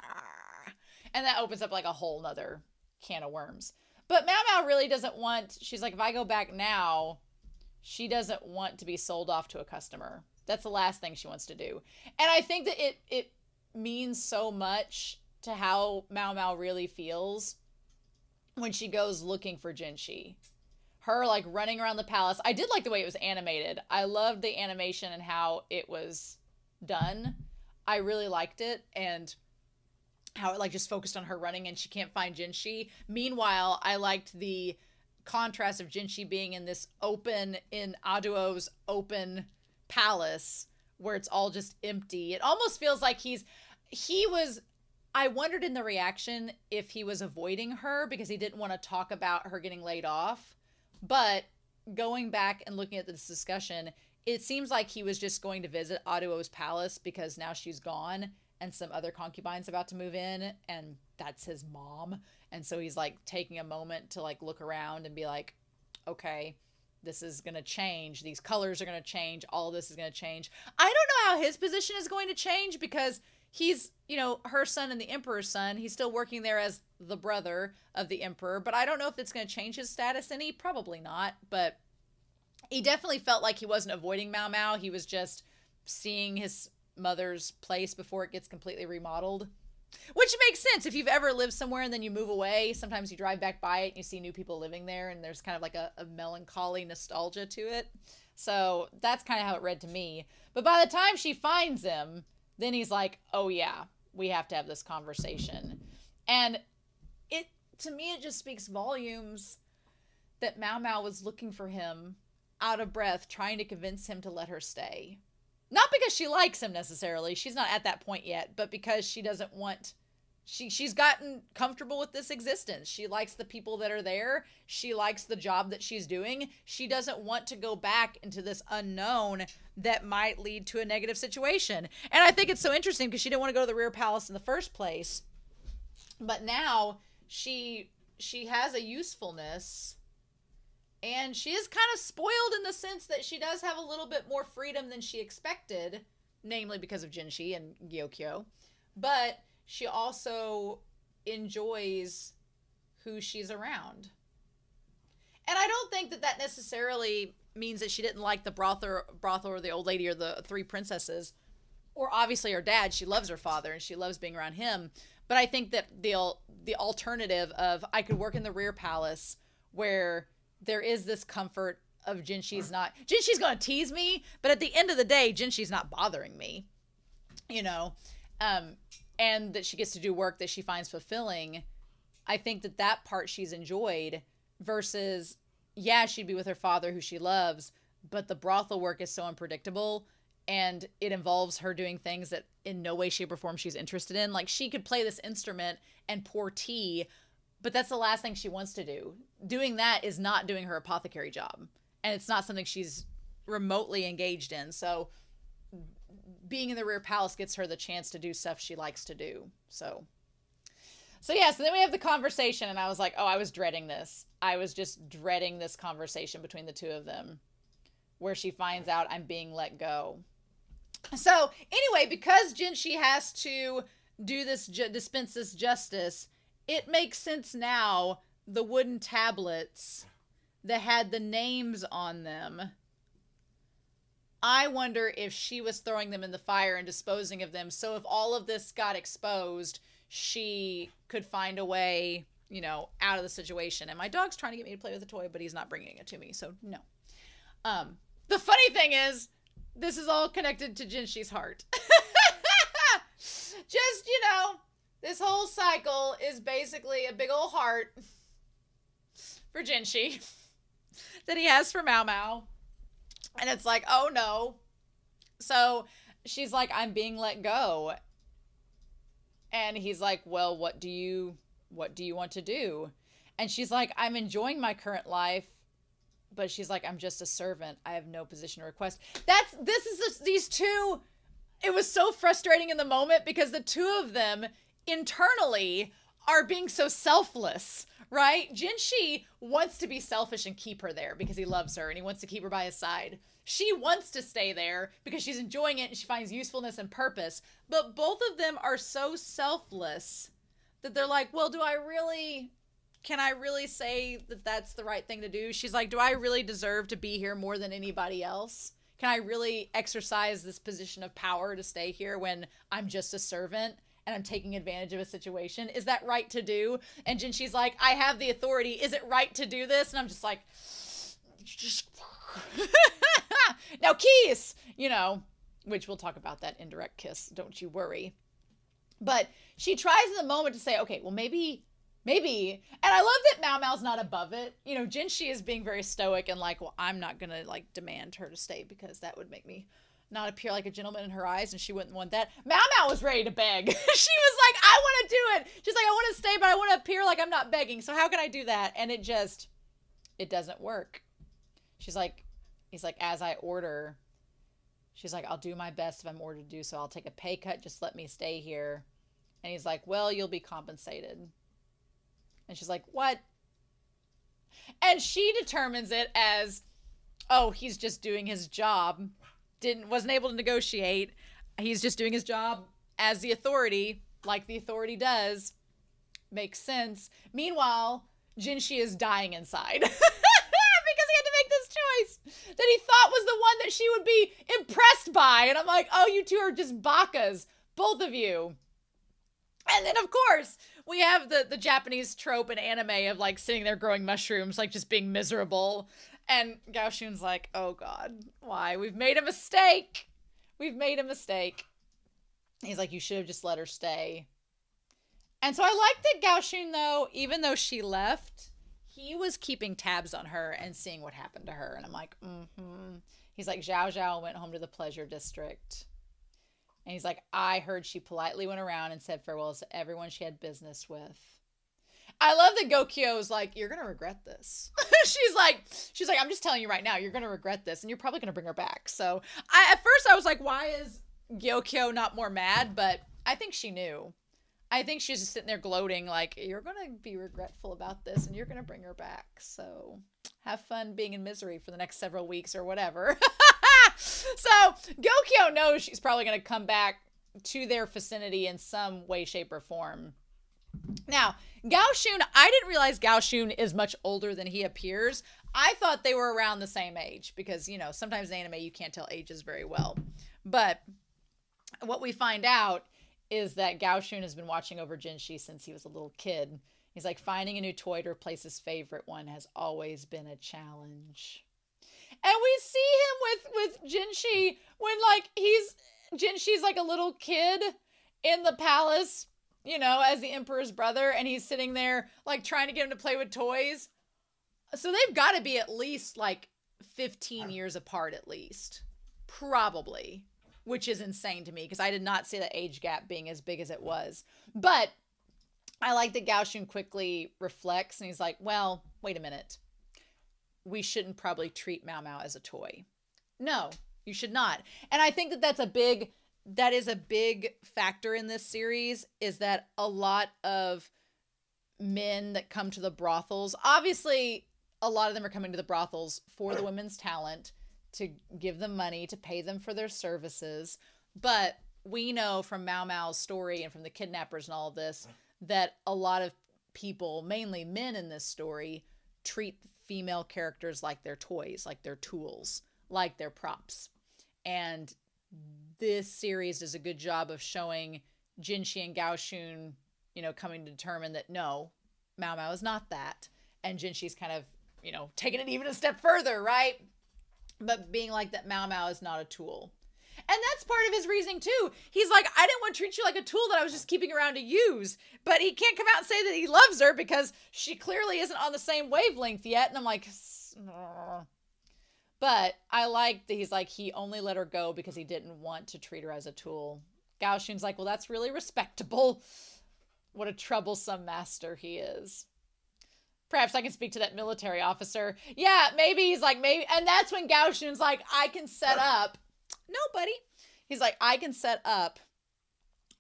ah. and that opens up like a whole nother can of worms. But Mao Mao really doesn't want she's like, if I go back now, she doesn't want to be sold off to a customer. That's the last thing she wants to do. And I think that it it means so much to how Mao Mao really feels when she goes looking for Jinshi. Her like running around the palace. I did like the way it was animated. I loved the animation and how it was done. I really liked it and how it like just focused on her running and she can't find Jinshi. Meanwhile, I liked the contrast of Jinshi being in this open in Ah-Duo's open palace where it's all just empty. It almost feels like he's he was I wondered in the reaction if he was avoiding her because he didn't want to talk about her getting laid off. But going back and looking at this discussion, it seems like he was just going to visit Ah-Duo's palace because now she's gone and some other concubines about to move in and that's his mom and so he's like taking a moment to like look around and be like okay this is going to change. These colors are going to change. All this is going to change. I don't know how his position is going to change because he's you know her son and the emperor's son. He's still working there as the brother of the emperor but i don't know if it's going to change his status any. Probably not but he definitely felt like he wasn't avoiding mao mao he was just seeing his mother's place before it gets completely remodeled. Which makes sense if you've ever lived somewhere and then you move away. Sometimes you drive back by it and you see new people living there, and there's kind of like a, a melancholy nostalgia to it. So that's kind of how it read to me. But by the time she finds him, then he's like, oh, yeah, we have to have this conversation. And it, to me, it just speaks volumes that Mao Mao was looking for him out of breath, trying to convince him to let her stay. Not because she likes him necessarily. She's not at that point yet, but because she doesn't want she she's gotten comfortable with this existence. She likes the people that are there. She likes the job that she's doing. She doesn't want to go back into this unknown that might lead to a negative situation. And I think it's so interesting because she didn't want to go to the rear palace in the first place. But now she she has a usefulness and she is kind of spoiled in the sense that she does have a little bit more freedom than she expected, namely because of Jinshi and Gyokuyou. But she also enjoys who she's around. And I don't think that that necessarily means that she didn't like the brothel, brothel or the old lady or the three princesses, or obviously her dad. She loves her father and she loves being around him. But I think that the the alternative of I could work in the rear palace where there is this comfort of Jinshi's not Jinshi's gonna tease me, but at the end of the day, Jinshi's not bothering me. You know, um, and that she gets to do work that she finds fulfilling. I think that that part she's enjoyed versus yeah, she'd be with her father who she loves, but the brothel work is so unpredictable and it involves her doing things that in no way shape or form she's interested in. Like she could play this instrument and pour tea, but that's the last thing she wants to do. Doing that is not doing her apothecary job and it's not something she's remotely engaged in. So being in the rear palace gets her the chance to do stuff she likes to do. So so yeah, so then we have the conversation and I was like, "Oh, I was dreading this. I was just dreading this conversation between the two of them where she finds out I'm being let go." So, anyway, because Jinshi has to do this ju- dispense this justice, it makes sense now the wooden tablets that had the names on them. I wonder if she was throwing them in the fire and disposing of them. So if all of this got exposed, she could find a way, you know, out of the situation. And my dog's trying to get me to play with a toy, but he's not bringing it to me. So no. Um, the funny thing is, this is all connected to Jinshi's heart. Just, you know, this whole cycle is basically a big old heart for Jinshi that he has for Mao Mao. And it's like, oh no. So she's like, I'm being let go. And he's like, well, what do you what do you want to do? And she's like, I'm enjoying my current life. But she's like, I'm just a servant. I have no position to request. That's this is these two. It was so frustrating in the moment because the two of them internally are being so selfless right? Jinshi wants to be selfish and keep her there because he loves her and he wants to keep her by his side. She wants to stay there because she's enjoying it and she finds usefulness and purpose. But both of them are so selfless that they're like, well, do I really. Can I really say that that's the right thing to do? She's like, Do I really deserve to be here more than anybody else? Can I really exercise this position of power to stay here when I'm just a servant? And I'm taking advantage of a situation. Is that right to do? And Jinshi's like, I have the authority. Is it right to do this? And I'm just like, just now kiss, you know, which we'll talk about that indirect kiss. Don't you worry. But she tries in the moment to say, okay, well maybe maybe and i love that mao mao's not above it you know jinshi is being very stoic and like well i'm not gonna like demand her to stay because that would make me not appear like a gentleman in her eyes, and she wouldn't want that. Mao Mao was ready to beg. she was like, I want to do it. She's like, I want to stay, but I want to appear like I'm not begging. So how can I do that? And it just, it doesn't work. She's like, he's like, as I order. She's like, I'll do my best if I'm ordered to do so. I'll take a pay cut. Just let me stay here. And he's like, Well, you'll be compensated. And she's like, What? And she determines it as, Oh, he's just doing his job didn't wasn't able to negotiate. He's just doing his job as the authority, like the authority does. Makes sense. Meanwhile, Jinshi is dying inside. because he had to make this choice that he thought was the one that she would be impressed by. And I'm like, oh, you two are just bakas, both of you. And then, of course, we have the, the Japanese trope in anime of like sitting there growing mushrooms, like just being miserable. And Gao like, oh god, why? We've made a mistake. We've made a mistake. He's like, you should have just let her stay. And so I like that Gao though, even though she left, he was keeping tabs on her and seeing what happened to her. And I'm like, mm-hmm. He's like, Zhao Zhao went home to the pleasure district. And he's like, I heard she politely went around and said farewells to everyone she had business with. I love that Gyokuyou is like, you're gonna regret this. she's like, she's like, I'm just telling you right now, you're gonna regret this, and you're probably gonna bring her back. So I at first I was like, why is Gyokuyou not more mad? But I think she knew. I think she's just sitting there gloating, like, you're gonna be regretful about this, and you're gonna bring her back. So have fun being in misery for the next several weeks or whatever. so Gyokuyou knows she's probably gonna come back to their vicinity in some way, shape, or form. Now, Gao Shun, I didn't realize Gao Shun is much older than he appears. I thought they were around the same age because, you know, sometimes in anime you can't tell ages very well. But what we find out is that Gao Shun has been watching over Jinshi since he was a little kid. He's like, finding a new toy to replace his favorite one has always been a challenge. And we see him with with Jinshi when like he's Jinshi's like a little kid in the palace, you know, as the emperor's brother, and he's sitting there like trying to get him to play with toys. So they've got to be at least like 15 years apart, at least. Probably. Which is insane to me because I did not see the age gap being as big as it was. But I like that Gao Shun quickly reflects and he's like, well, wait a minute. We shouldn't probably treat Mao Mao as a toy. No, you should not. And I think that that's a big that is a big factor in this series is that a lot of men that come to the brothels, obviously a lot of them are coming to the brothels for the women's talent to give them money to pay them for their services, but we know from Mao Mao's story and from the kidnappers and all of this that a lot of people, mainly men in this story, treat female characters like their toys, like their tools, like their props. And this series does a good job of showing Jinshi and Gao Shun, you know, coming to determine that no, Mao Mao is not that. And Jinshi's kind of, you know, taking it even a step further, right? But being like that Mao Mao is not a tool. And that's part of his reasoning too. He's like, I didn't want to treat you like a tool that I was just keeping around to use. But he can't come out and say that he loves her because she clearly isn't on the same wavelength yet. And I'm like, but I like that he's like, he only let her go because he didn't want to treat her as a tool. Gao Shun's like, well, that's really respectable. What a troublesome master he is. Perhaps I can speak to that military officer. Yeah, maybe he's like, maybe. And that's when Gao Shun's like, I can set up no, buddy. He's like, I can set up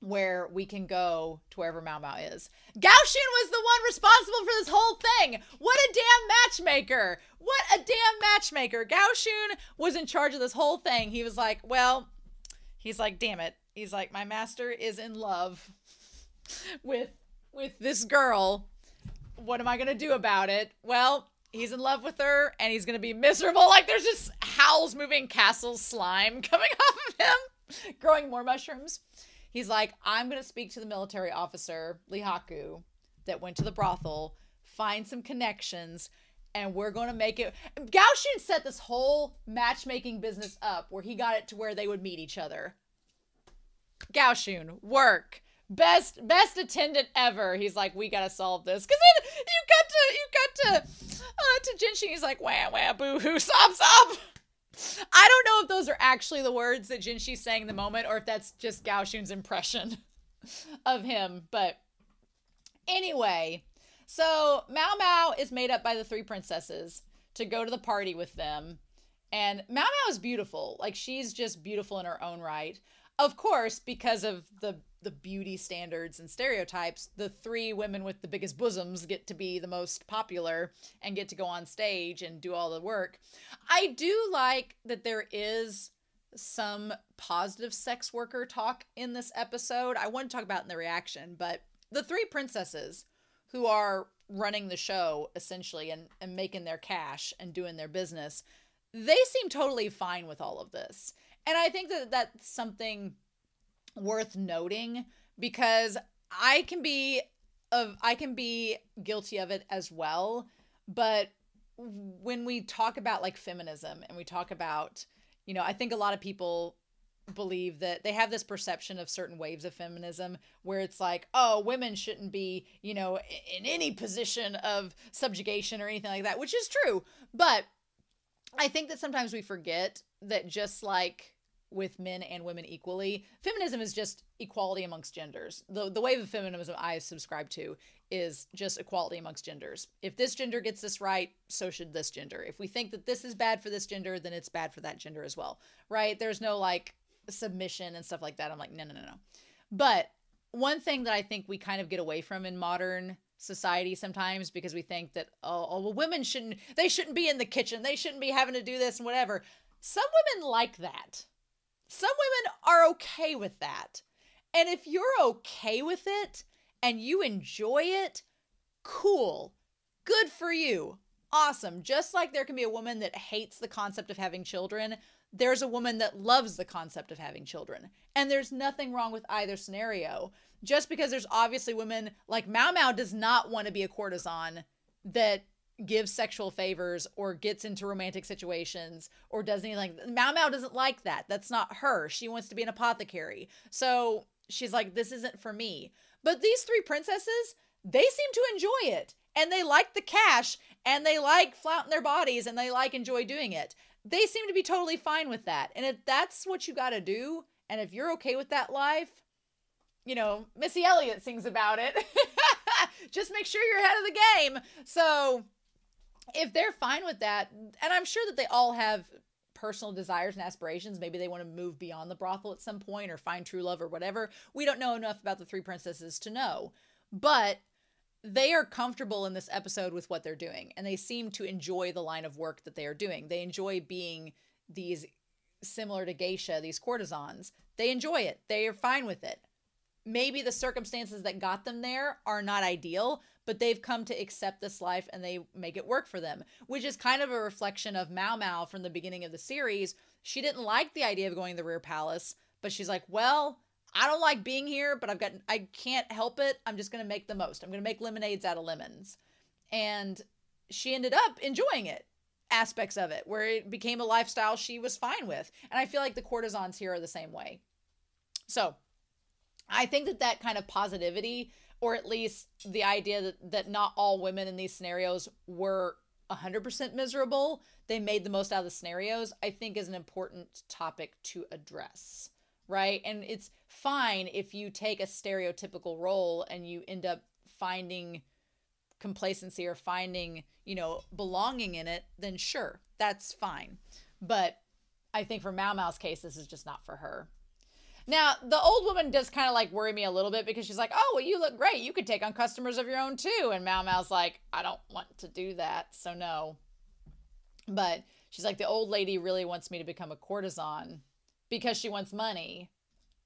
where we can go to wherever Mao Mao is. Gao Shun was the one responsible for this whole thing. What a damn matchmaker. What a damn matchmaker. Gao Shun was in charge of this whole thing. He was like, well, he's like, damn it. He's like, my master is in love with with this girl. What am I going to do about it? Well, he's in love with her and he's gonna be miserable. Like there's just howls moving castle slime coming off of him, growing more mushrooms. He's like, I'm gonna speak to the military officer, Lihaku, that went to the brothel, find some connections, and we're gonna make it. Gao Shun set this whole matchmaking business up where he got it to where they would meet each other. Gao Shun, work best best attendant ever. He's like, we gotta solve this because then you got to you got to uh, to Jinshi. He's like, wah wah boo hoo sob sob. I don't know if those are actually the words that Jinshi's saying in the moment, or if that's just Gao Shun's impression of him. But anyway, so Mao Mao is made up by the three princesses to go to the party with them. And Mao Mao is beautiful. Like she's just beautiful in her own right. Of course, because of the the beauty standards and stereotypes, the three women with the biggest bosoms get to be the most popular and get to go on stage and do all the work. I do like that there is some positive sex worker talk in this episode. I want to talk about in the reaction, but the three princesses who are running the show essentially and, and making their cash and doing their business, they seem totally fine with all of this. And I think that that's something worth noting because I can be of I can be guilty of it as well, but when we talk about like feminism and we talk about, you know, I think a lot of people believe that they have this perception of certain waves of feminism where it's like, oh, women shouldn't be, you know, in any position of subjugation or anything like that, which is true. But I think that sometimes we forget that just like with men and women equally. Feminism is just equality amongst genders. The the wave of feminism I subscribe to is just equality amongst genders. If this gender gets this right, so should this gender. If we think that this is bad for this gender, then it's bad for that gender as well. Right? There's no like submission and stuff like that. I'm like, no, no, no, no. But one thing that I think we kind of get away from in modern society sometimes because we think that oh, oh well women shouldn't they shouldn't be in the kitchen. They shouldn't be having to do this and whatever. Some women like that some women are okay with that. And if you're okay with it and you enjoy it, cool. Good for you. Awesome. Just like there can be a woman that hates the concept of having children, there's a woman that loves the concept of having children. And there's nothing wrong with either scenario. Just because there's obviously women like Mao Mao does not want to be a courtesan that gives sexual favors or gets into romantic situations or does anything. Mao Mao doesn't like that. That's not her. She wants to be an apothecary. So she's like, this isn't for me. But these three princesses, they seem to enjoy it and they like the cash and they like flaunting their bodies and they like enjoy doing it. They seem to be totally fine with that. And if that's what you got to do, and if you're okay with that life, you know, Missy Elliott sings about it. Just make sure you're ahead of the game. So if they're fine with that, and I'm sure that they all have personal desires and aspirations. Maybe they want to move beyond the brothel at some point or find true love or whatever. We don't know enough about the three princesses to know. But they are comfortable in this episode with what they're doing and they seem to enjoy the line of work that they are doing. They enjoy being these similar to geisha, these courtesans. They enjoy it. They are fine with it. Maybe the circumstances that got them there are not ideal, but they've come to accept this life and they make it work for them, which is kind of a reflection of Mao Mao from the beginning of the series. She didn't like the idea of going to the rear palace, but she's like, well, I don't like being here, but I've got I can't help it. I'm just going to make the most. I'm going to make lemonades out of lemons. And she ended up enjoying it. Aspects of it where it became a lifestyle she was fine with. And I feel like the courtesans here are the same way. So, I think that that kind of positivity or at least the idea that that not all women in these scenarios were 100% miserable, they made the most out of the scenarios, I think is an important topic to address right? And it's fine if you take a stereotypical role and you end up finding complacency or finding, you know, belonging in it, then sure, that's fine. But I think for Mao Mao's case, this is just not for her. Now, the old woman does kind of like worry me a little bit because she's like, oh, well, you look great. You could take on customers of your own too. And Mao Mao's like, I don't want to do that. So, no. But she's like, the old lady really wants me to become a courtesan because she wants money,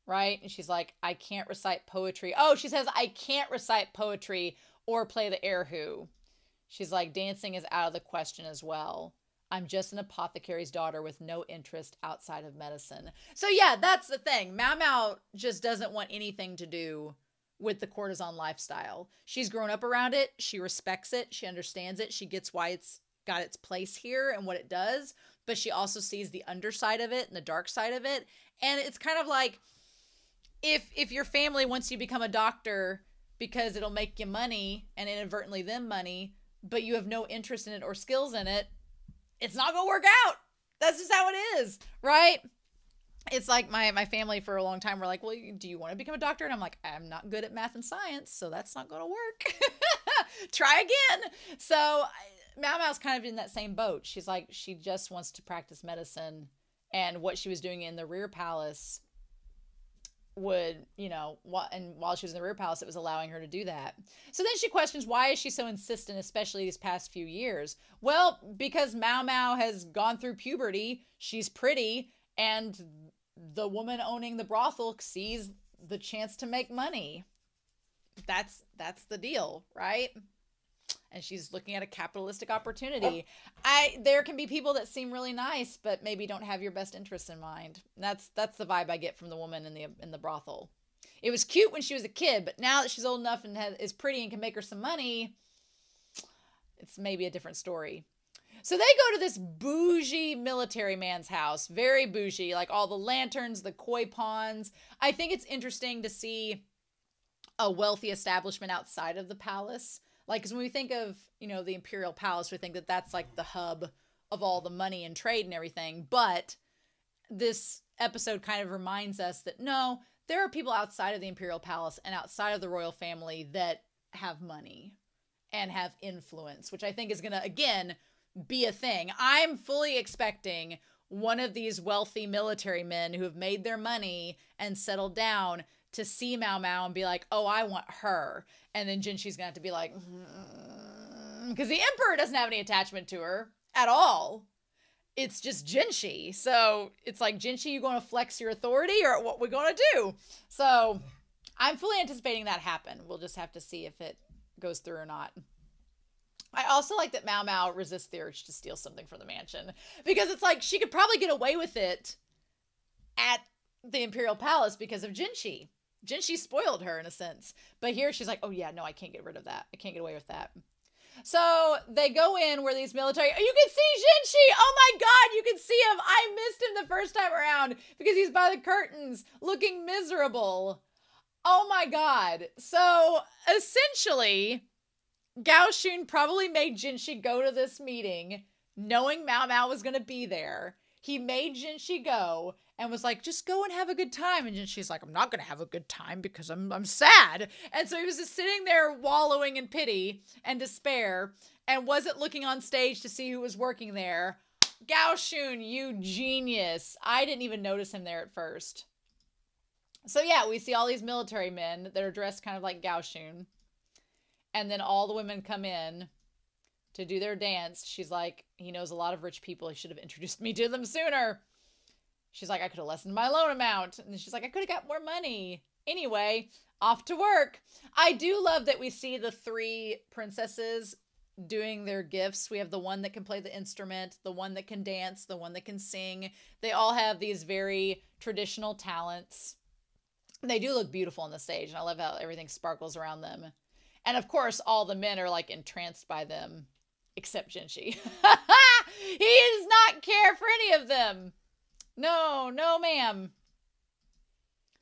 right? And she's like, I can't recite poetry. Oh, she says, I can't recite poetry or play the erhu. She's like, dancing is out of the question as well. I'm just an apothecary's daughter with no interest outside of medicine. So, yeah, that's the thing. Mao Mao just doesn't want anything to do with the courtesan lifestyle. She's grown up around it. She respects it. She understands it. She gets why it's got its place here and what it does but she also sees the underside of it and the dark side of it. And it's kind of like if if your family wants you to become a doctor because it'll make you money and inadvertently them money, but you have no interest in it or skills in it, it's not to work out. That's just how it is, right? It's like my my family for a long time were like, "Well, do you want to become a doctor?" And I'm like, "I'm not good at math and science, so that's not to work." Try again. So Mao Mao's kind of in that same boat. She's like, she just wants to practice medicine. And what she was doing in the rear palace would, you know, and while she was in the rear palace, it was allowing her to do that. So then she questions why is she so insistent, especially these past few years? Well, because Mao Mao has gone through puberty. She's pretty, and the woman owning the brothel sees the chance to make money. That's that's the deal, right? And she's looking at a capitalistic opportunity. I there can be people that seem really nice but maybe don't have your best interests in mind. That's that's the vibe I get from the woman in the in the brothel. It was cute when she was a kid, but now that she's old enough and has, is pretty and can make her some money, it's maybe a different story. So they go to this bougie military man's house, very bougie, like all the lanterns, the koi ponds. I think it's interesting to see a wealthy establishment outside of the palace like, because when we think of, you know, the Imperial Palace, we think that that's like the hub of all the money and trade and everything. But this episode kind of reminds us that no, there are people outside of the Imperial Palace and outside of the royal family that have money and have influence, which I think is going to, again, be a thing. I'm fully expecting one of these wealthy military men who have made their money and settled down to see Mao Mao and be like, oh, I want her. And then Jinshi's gonna have to be like, because mm, the Emperor doesn't have any attachment to her at all. It's just Jinshi. So it's like, Jinshi, you to flex your authority or what we to do? So I'm fully anticipating that happen. We'll just have to see if it goes through or not. I also like that Mao Mao resists the urge to steal something from the mansion because it's like she could probably get away with it at the Imperial Palace because of Jinshi. Jinshi spoiled her in a sense. But here she's like, oh yeah, no, I can't get rid of that. I can't get away with that. So they go in where these military. Oh, you can see Jinshi. Oh my God, you can see him. I missed him the first time around because he's by the curtains, looking miserable. Oh my God. So essentially, Gao Shun probably made Jinshi go to this meeting, knowing Mao Mao was going to be there. He made Jinshi go and was like, just go and have a good time. And she's like, I'm not to have a good time because I'm, I'm sad. And so he was just sitting there wallowing in pity and despair and wasn't looking on stage to see who was working there. Gao Shun, you genius. I didn't even notice him there at first. So yeah, we see all these military men that are dressed kind of like Gao Shun and then all the women come in to do their dance. She's like, he knows a lot of rich people. He should have introduced me to them sooner. She's like, I could have lessened my loan amount. And she's like, I could have got more money. Anyway, off to work. I do love that we see the three princesses doing their gifts. We have the one that can play the instrument, the one that can dance, the one that can sing. They all have these very traditional talents. They do look beautiful on the stage, and I love how everything sparkles around them. And of course, all the men are like entranced by them, except Jinshi. he does not care for any of them. No, no, ma'am.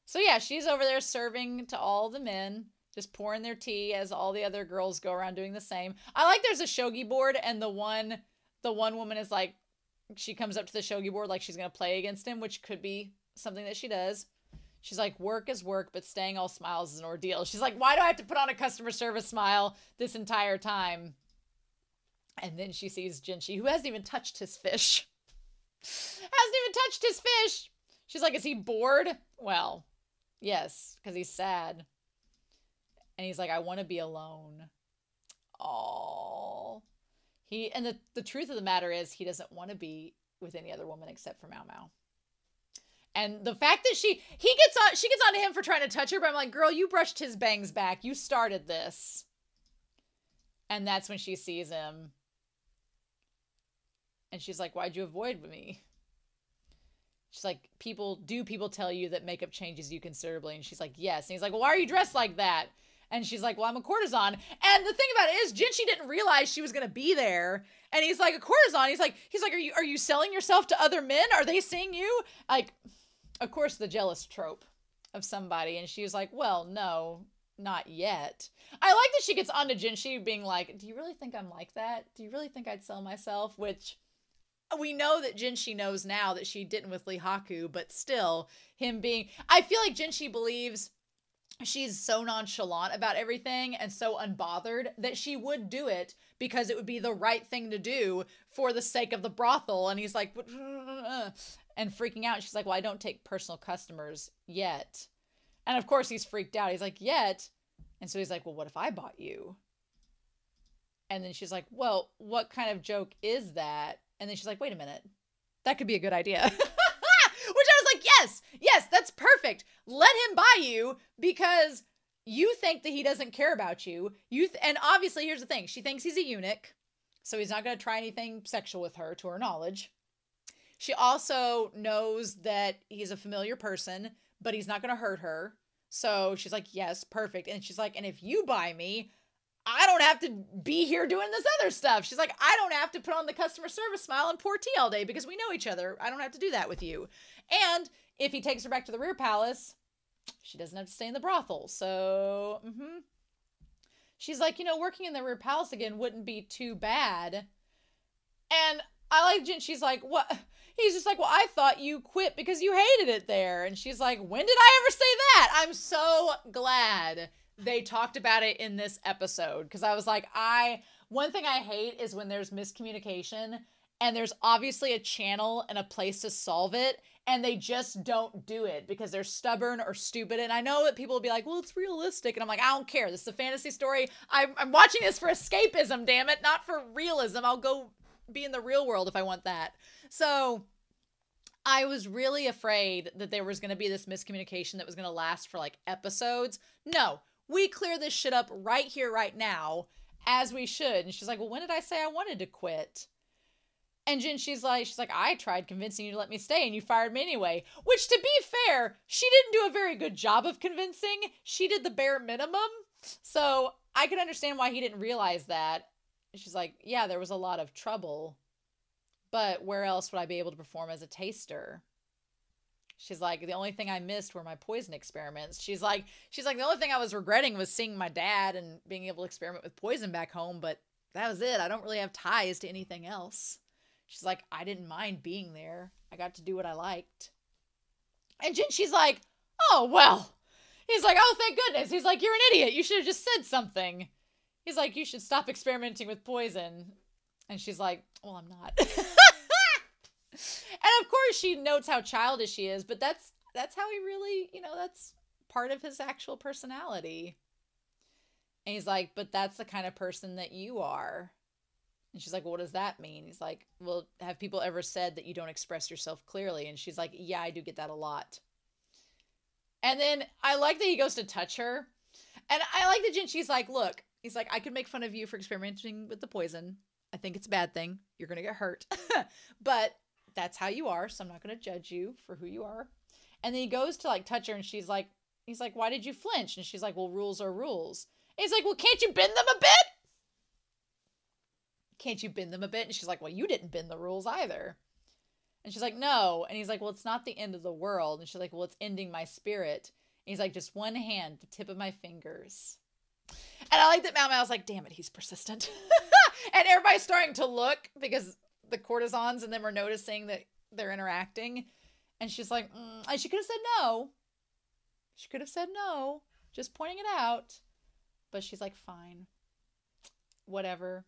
So yeah, she's over there serving to all the men, just pouring their tea as all the other girls go around doing the same. I like there's a shogi board and the one the one woman is like she comes up to the shogi board like she's going to play against him, which could be something that she does. She's like, work is work, but staying all smiles is an ordeal. She's like, why do I have to put on a customer service smile this entire time? And then she sees Jinshi, who hasn't even touched his fish. Hasn't even touched his fish. She's like, is he bored? Well, yes, because he's sad. And he's like, I want to be alone. Oh. He and the, the truth of the matter is he doesn't want to be with any other woman except for Mao Mao. And the fact that she he gets on she gets on to him for trying to touch her, but I'm like, girl, you brushed his bangs back. You started this. And that's when she sees him. And she's like, Why'd you avoid me? She's like, People do people tell you that makeup changes you considerably? And she's like, Yes. And he's like, Well, why are you dressed like that? And she's like, Well, I'm a courtesan. And the thing about it is, Jinshi didn't realize she was gonna be there. And he's like, a courtesan. He's like, he's like, Are you are you selling yourself to other men? Are they seeing you? Like of course, the jealous trope of somebody. And she was like, well, no, not yet. I like that she gets onto Jinshi being like, do you really think I'm like that? Do you really think I'd sell myself? Which we know that Jinshi knows now that she didn't with Lihaku, but still, him being. I feel like Jinshi believes she's so nonchalant about everything and so unbothered that she would do it because it would be the right thing to do for the sake of the brothel. And he's like, uh, and freaking out. She's like, Well, I don't take personal customers yet. And of course, he's freaked out. He's like, Yet. And so he's like, Well, what if I bought you? And then she's like, Well, what kind of joke is that? And then she's like, Wait a minute. That could be a good idea. Which I was like, Yes, yes, that's perfect. Let him buy you because you think that he doesn't care about you. You th- and obviously here's the thing. She thinks he's a eunuch. So he's not going to try anything sexual with her to her knowledge. She also knows that he's a familiar person, but he's not going to hurt her. So she's like, yes, perfect. And she's like, and if you buy me, I don't have to be here doing this other stuff. She's like, I don't have to put on the customer service smile and pour tea all day because we know each other. I don't have to do that with you. And if he takes her back to the rear palace, she doesn't have to stay in the brothel. So, mm-hmm. she's like, you know, working in the rear palace again wouldn't be too bad. And I like Jen. She's like, what? He's just like, well, I thought you quit because you hated it there. And she's like, when did I ever say that? I'm so glad they talked about it in this episode because I was like, I, one thing I hate is when there's miscommunication and there's obviously a channel and a place to solve it and they just don't do it because they're stubborn or stupid. And I know that people will be like, well, it's realistic. And I'm like, I don't care. This is a fantasy story. I'm, I'm watching this for escapism, damn it, not for realism. I'll go be in the real world if I want that. So I was really afraid that there was going to be this miscommunication that was going to last for like episodes. No, we clear this shit up right here, right now. as we should. And she's like, Well, when did I say I wanted to quit? And Jen, she's like, she's like, I tried convincing you to let me stay and you fired me anyway. Which to be fair, she didn't do a very good job of convincing. She did the bare minimum. So I can understand why he didn't realize that. She's like, Yeah, there was a lot of trouble. But where else would I be able to perform as a taster? She's like, the only thing I missed were my poison experiments. She's like, she's like, the only thing I was regretting was seeing my dad and being able to experiment with poison back home, but that was it. I don't really have ties to anything else. She's like, I didn't mind being there. I got to do what I liked. And Jen, she's like, oh, well. He's like, oh, thank goodness. He's like, you're an idiot. You should have just said something. He's like, you should stop experimenting with poison. And she's like, well, I'm not. and of course she notes how childish she is, but that's that's how he really, you know, that's part of his actual personality. And he's like, but that's the kind of person that you are. And she's like, well, what does that mean? He's like, well, have people ever said that you don't express yourself clearly? And she's like, yeah, I do get that a lot. And then I like that he goes to touch her. And I like that Jen, she's like, look, he's like, I could make fun of you for experimenting with the poison. I think it's a bad thing. You're going to get hurt. but that's how you are, so I'm not going to judge you for who you are. And then he goes to like touch her and she's like he's like, "Why did you flinch?" And she's like, "Well, rules are rules." And he's like, "Well, can't you bend them a bit?" Can't you bend them a bit? And she's like, "Well, you didn't bend the rules either." And she's like, "No." And he's like, "Well, it's not the end of the world." And she's like, "Well, it's ending my spirit." And he's like, "Just one hand, the tip of my fingers." And I like that Mao Mao's like, "Damn it, he's persistent." and everybody's starting to look because the courtesans and them are noticing that they're interacting. And she's like, mm. and she could have said no. She could have said no, just pointing it out. But she's like, fine, whatever.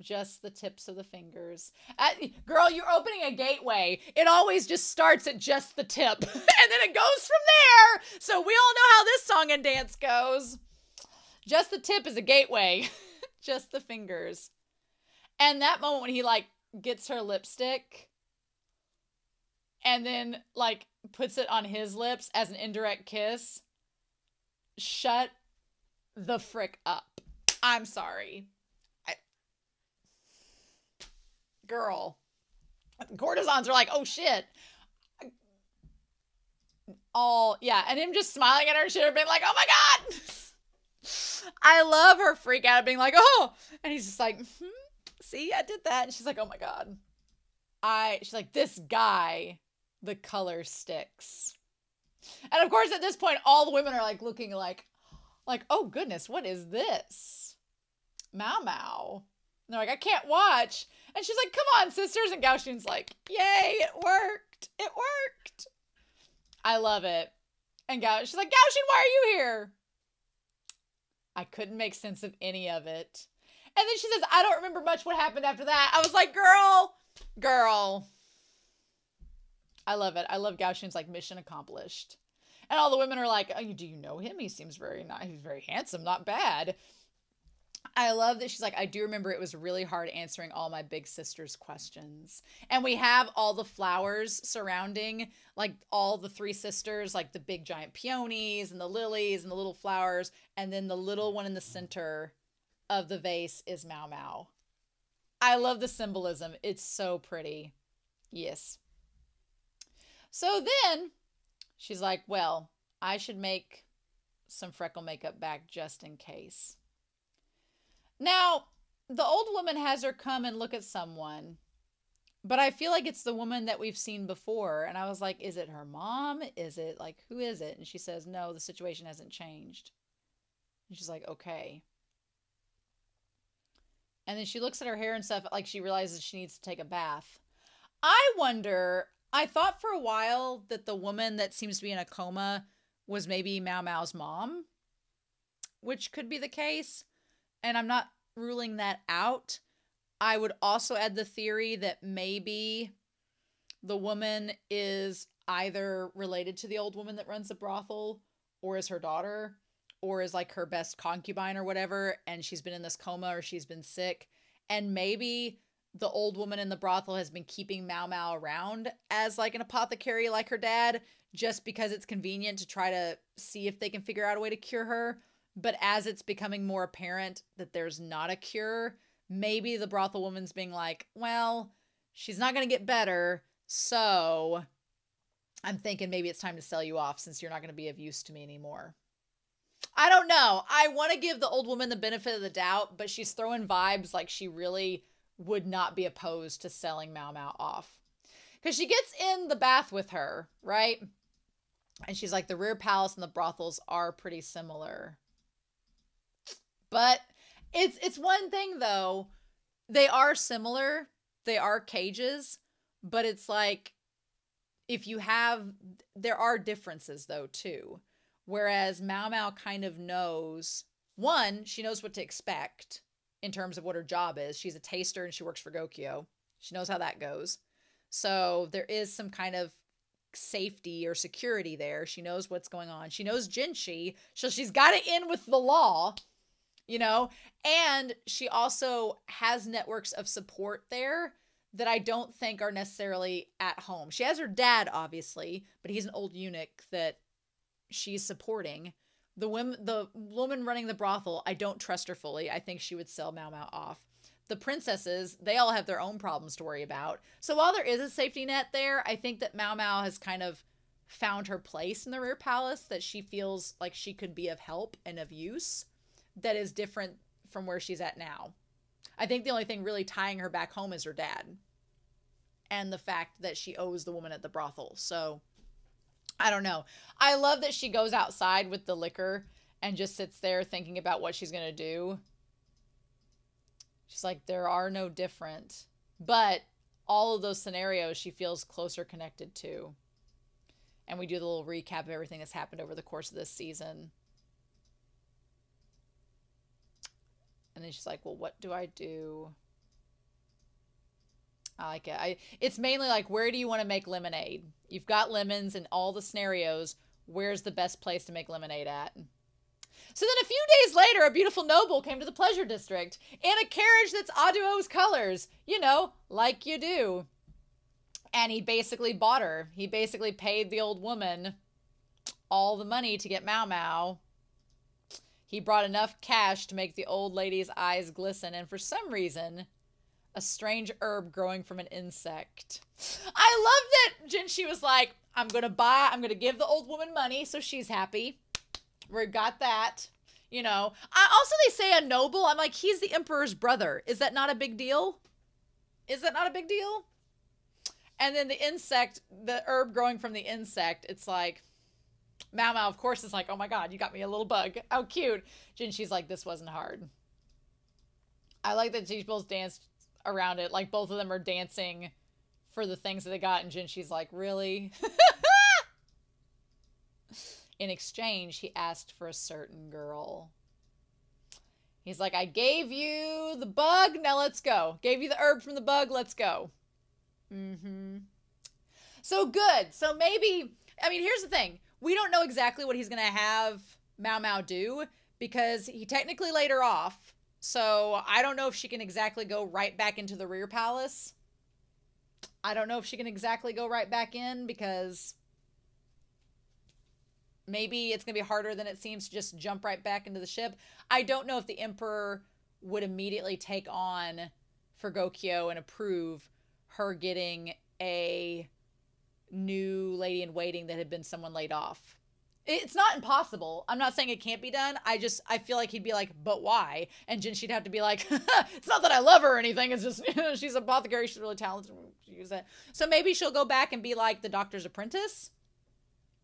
Just the tips of the fingers. At, girl, you're opening a gateway. It always just starts at just the tip, and then it goes from there. So we all know how this song and dance goes. Just the tip is a gateway, just the fingers. And that moment when he like gets her lipstick and then like puts it on his lips as an indirect kiss. Shut the frick up. I'm sorry. I... Girl. Courtesans are like, oh shit. All, yeah. And him just smiling at her should have been like, oh my God. I love her freak out being like, oh. And he's just like, hmm see, I did that. And she's like, oh my God. I, she's like, this guy, the color sticks. And of course, at this point, all the women are like looking like, like, oh goodness, what is this? Mao Mao. And they're like, I can't watch. And she's like, come on, sisters. And Gaoshun's like, yay, it worked. It worked. I love it. And Gao, she's like, Gao Xun, why are you here? I couldn't make sense of any of it. And then she says, I don't remember much what happened after that. I was like, girl, girl. I love it. I love Xun's like mission accomplished. And all the women are like, oh, do you know him? He seems very nice. He's very handsome, not bad. I love that she's like, I do remember it was really hard answering all my big sister's questions. And we have all the flowers surrounding, like all the three sisters, like the big giant peonies and the lilies and the little flowers. And then the little one in the center of the vase is Mao Mao. I love the symbolism. It's so pretty. Yes. So then she's like, Well, I should make some freckle makeup back just in case. Now, the old woman has her come and look at someone, but I feel like it's the woman that we've seen before. And I was like, Is it her mom? Is it like, who is it? And she says, No, the situation hasn't changed. And she's like, Okay. And then she looks at her hair and stuff like she realizes she needs to take a bath. I wonder, I thought for a while that the woman that seems to be in a coma was maybe Mao Mao's mom, which could be the case. And I'm not ruling that out. I would also add the theory that maybe the woman is either related to the old woman that runs the brothel or is her daughter or is like her best concubine or whatever and she's been in this coma or she's been sick and maybe the old woman in the brothel has been keeping Mao Mao around as like an apothecary like her dad just because it's convenient to try to see if they can figure out a way to cure her But as it's becoming more apparent that there's not a cure, maybe the brothel woman's being like, well, she's not going to get better. So I'm thinking maybe it's time to sell you off since you're not going to be of use to me anymore. I don't know. I want to give the old woman the benefit of the doubt, but she's throwing vibes like she really would not be opposed to selling Mao Mao off. Because she gets in the bath with her, right? And she's like, the rear palace and the brothels are pretty similar. But it's it's one thing though. They are similar. They are cages, but it's like if you have there are differences though too. Whereas Mao Mao kind of knows one, she knows what to expect in terms of what her job is. She's a taster and she works for Gyokuyou. She knows how that goes. So there is some kind of safety or security there. She knows what's going on. She knows Jinshi, so she's got it in with the law, you know? And she also has networks of support there that I don't think are necessarily at home. She has her dad, obviously, but he's an old eunuch that she's supporting. The women, the woman running the brothel, I don't trust her fully. I think she would sell Mao Mao off. The princesses, they all have their own problems to worry about. So while there is a safety net there, I think that Mao Mao has kind of found her place in the rear palace that she feels like she could be of help and of use that is different from where she's at now. I think the only thing really tying her back home is her dad and the fact that she owes the woman at the brothel. So I don't know. I love that she goes outside with the liquor and just sits there thinking about what she's going to do. She's like, there are no different. But all of those scenarios she feels closer connected to. And we do the little recap of everything that's happened over the course of this season. And then she's like, well, what do I do? I like it. I it's mainly like where do you want to make lemonade? You've got lemons in all the scenarios. Where's the best place to make lemonade at? So then a few days later, a beautiful noble came to the pleasure district in a carriage that's Ah-Duo's colors, you know, like you do. And he basically bought her. He basically paid the old woman all the money to get Mao Mao. He brought enough cash to make the old lady's eyes glisten, and for some reason, a strange herb growing from an insect. I love that Jinshi was like, I'm gonna buy, I'm gonna give the old woman money so she's happy. We got that. You know. I also they say a noble. I'm like, he's the emperor's brother. Is that not a big deal? Is that not a big deal? And then the insect, the herb growing from the insect, it's like Mao Mao, of course, is like, oh my god, you got me a little bug. How cute. Jinshi's like, this wasn't hard. I like that she both danced around it. Like both of them are dancing for the things that they got, and Jinshi's like, really? In exchange, he asked for a certain girl. He's like, I gave you the bug, now let's go. Gave you the herb from the bug, let's go. Mm-hmm. So good. So maybe, I mean, here's the thing. We don't know exactly what he's going to have Mao Mao do because he technically laid her off so I don't know if she can exactly go right back into the rear palace. I don't know if she can exactly go right back in because maybe it's going to be harder than it seems to just jump right back into the ship. I don't know if the Emperor would immediately take on for Gyokuyou and approve her getting a new lady in waiting that had been someone laid off. It's not impossible. I'm not saying it can't be done. I just I feel like he'd be like, but why? And Jin she'd have to be like, it's not that I love her or anything. It's just you know, she's a apothecary. She's really talented. Use that. So maybe she'll go back and be like the doctor's apprentice.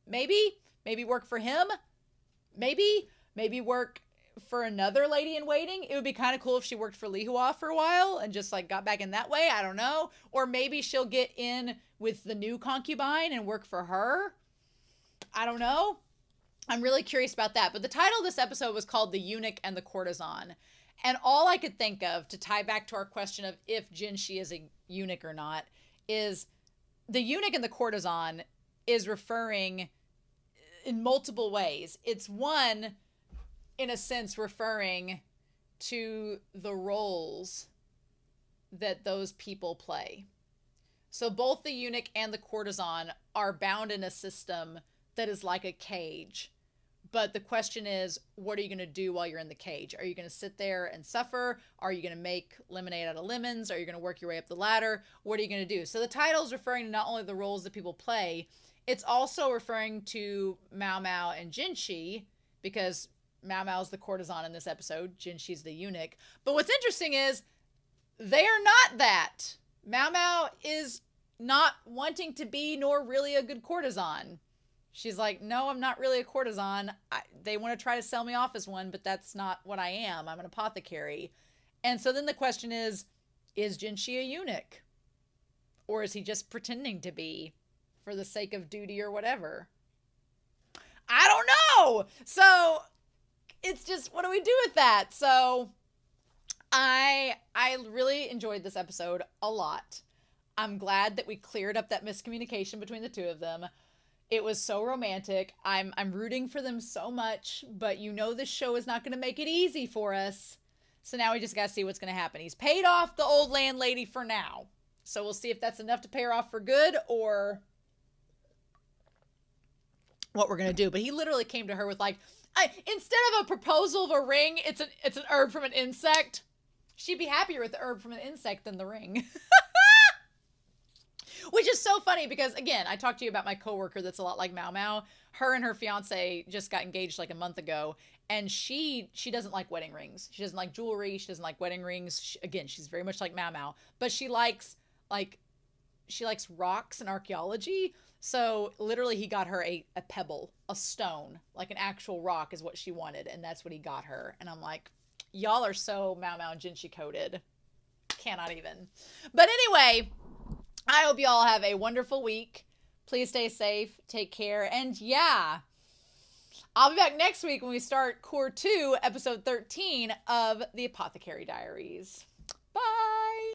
Maybe maybe work for him. Maybe maybe work for another lady in waiting. It would be kind of cool if she worked for Lihua for a while and just like got back in that way. I don't know. Or maybe she'll get in with the new concubine and work for her. I don't know. I'm really curious about that. But the title of this episode was called The Eunuch and the Courtesan. And all I could think of to tie back to our question of if Jinshi is a eunuch or not is the eunuch and the courtesan is referring in multiple ways. It's one, in a sense, referring to the roles that those people play. So both the eunuch and the courtesan are bound in a system that is like a cage but the question is, what are you going to do while you're in the cage? Are you going to sit there and suffer? Are you going to make lemonade out of lemons? Are you going to work your way up the ladder? What are you going to do? So the title is referring to not only the roles that people play, it's also referring to Mao Mao and Jinshi because Mao Mao's the courtesan in this episode, Jinshi's the eunuch. But what's interesting is they are not that. Mao Mao is not wanting to be nor really a good courtesan. She's like, no, I'm not really a courtesan. I, they want to try to sell me off as one, but that's not what I am. I'm an apothecary. And so then the question is, is Jinshi a eunuch? Or is he just pretending to be for the sake of duty or whatever? I don't know. So it's just what do we do with that? So I I really enjoyed this episode a lot. I'm glad that we cleared up that miscommunication between the two of them. It was so romantic. I'm I'm rooting for them so much, but you know this show is not going to make it easy for us. So now we just got to see what's going to happen. He's paid off the old landlady for now. So we'll see if that's enough to pay her off for good or what we're going to do. But he literally came to her with like I, instead of a proposal of a ring, it's an it's an herb from an insect. She'd be happier with the herb from an insect than the ring. Which is so funny because again, I talked to you about my coworker that's a lot like Mao Mao. Her and her fiance just got engaged like a month ago, and she she doesn't like wedding rings. She doesn't like jewelry. She doesn't like wedding rings. She, again, she's very much like Mao Mao, but she likes like she likes rocks and archaeology. So literally, he got her a, a pebble, a stone, like an actual rock is what she wanted, and that's what he got her. And I'm like, y'all are so Mao Mao and Jinshi coded. Cannot even. But anyway, I hope you all have a wonderful week. Please stay safe, take care, and yeah, I'll be back next week when we start Cour 2, Episode 13 of The Apothecary Diaries. Bye!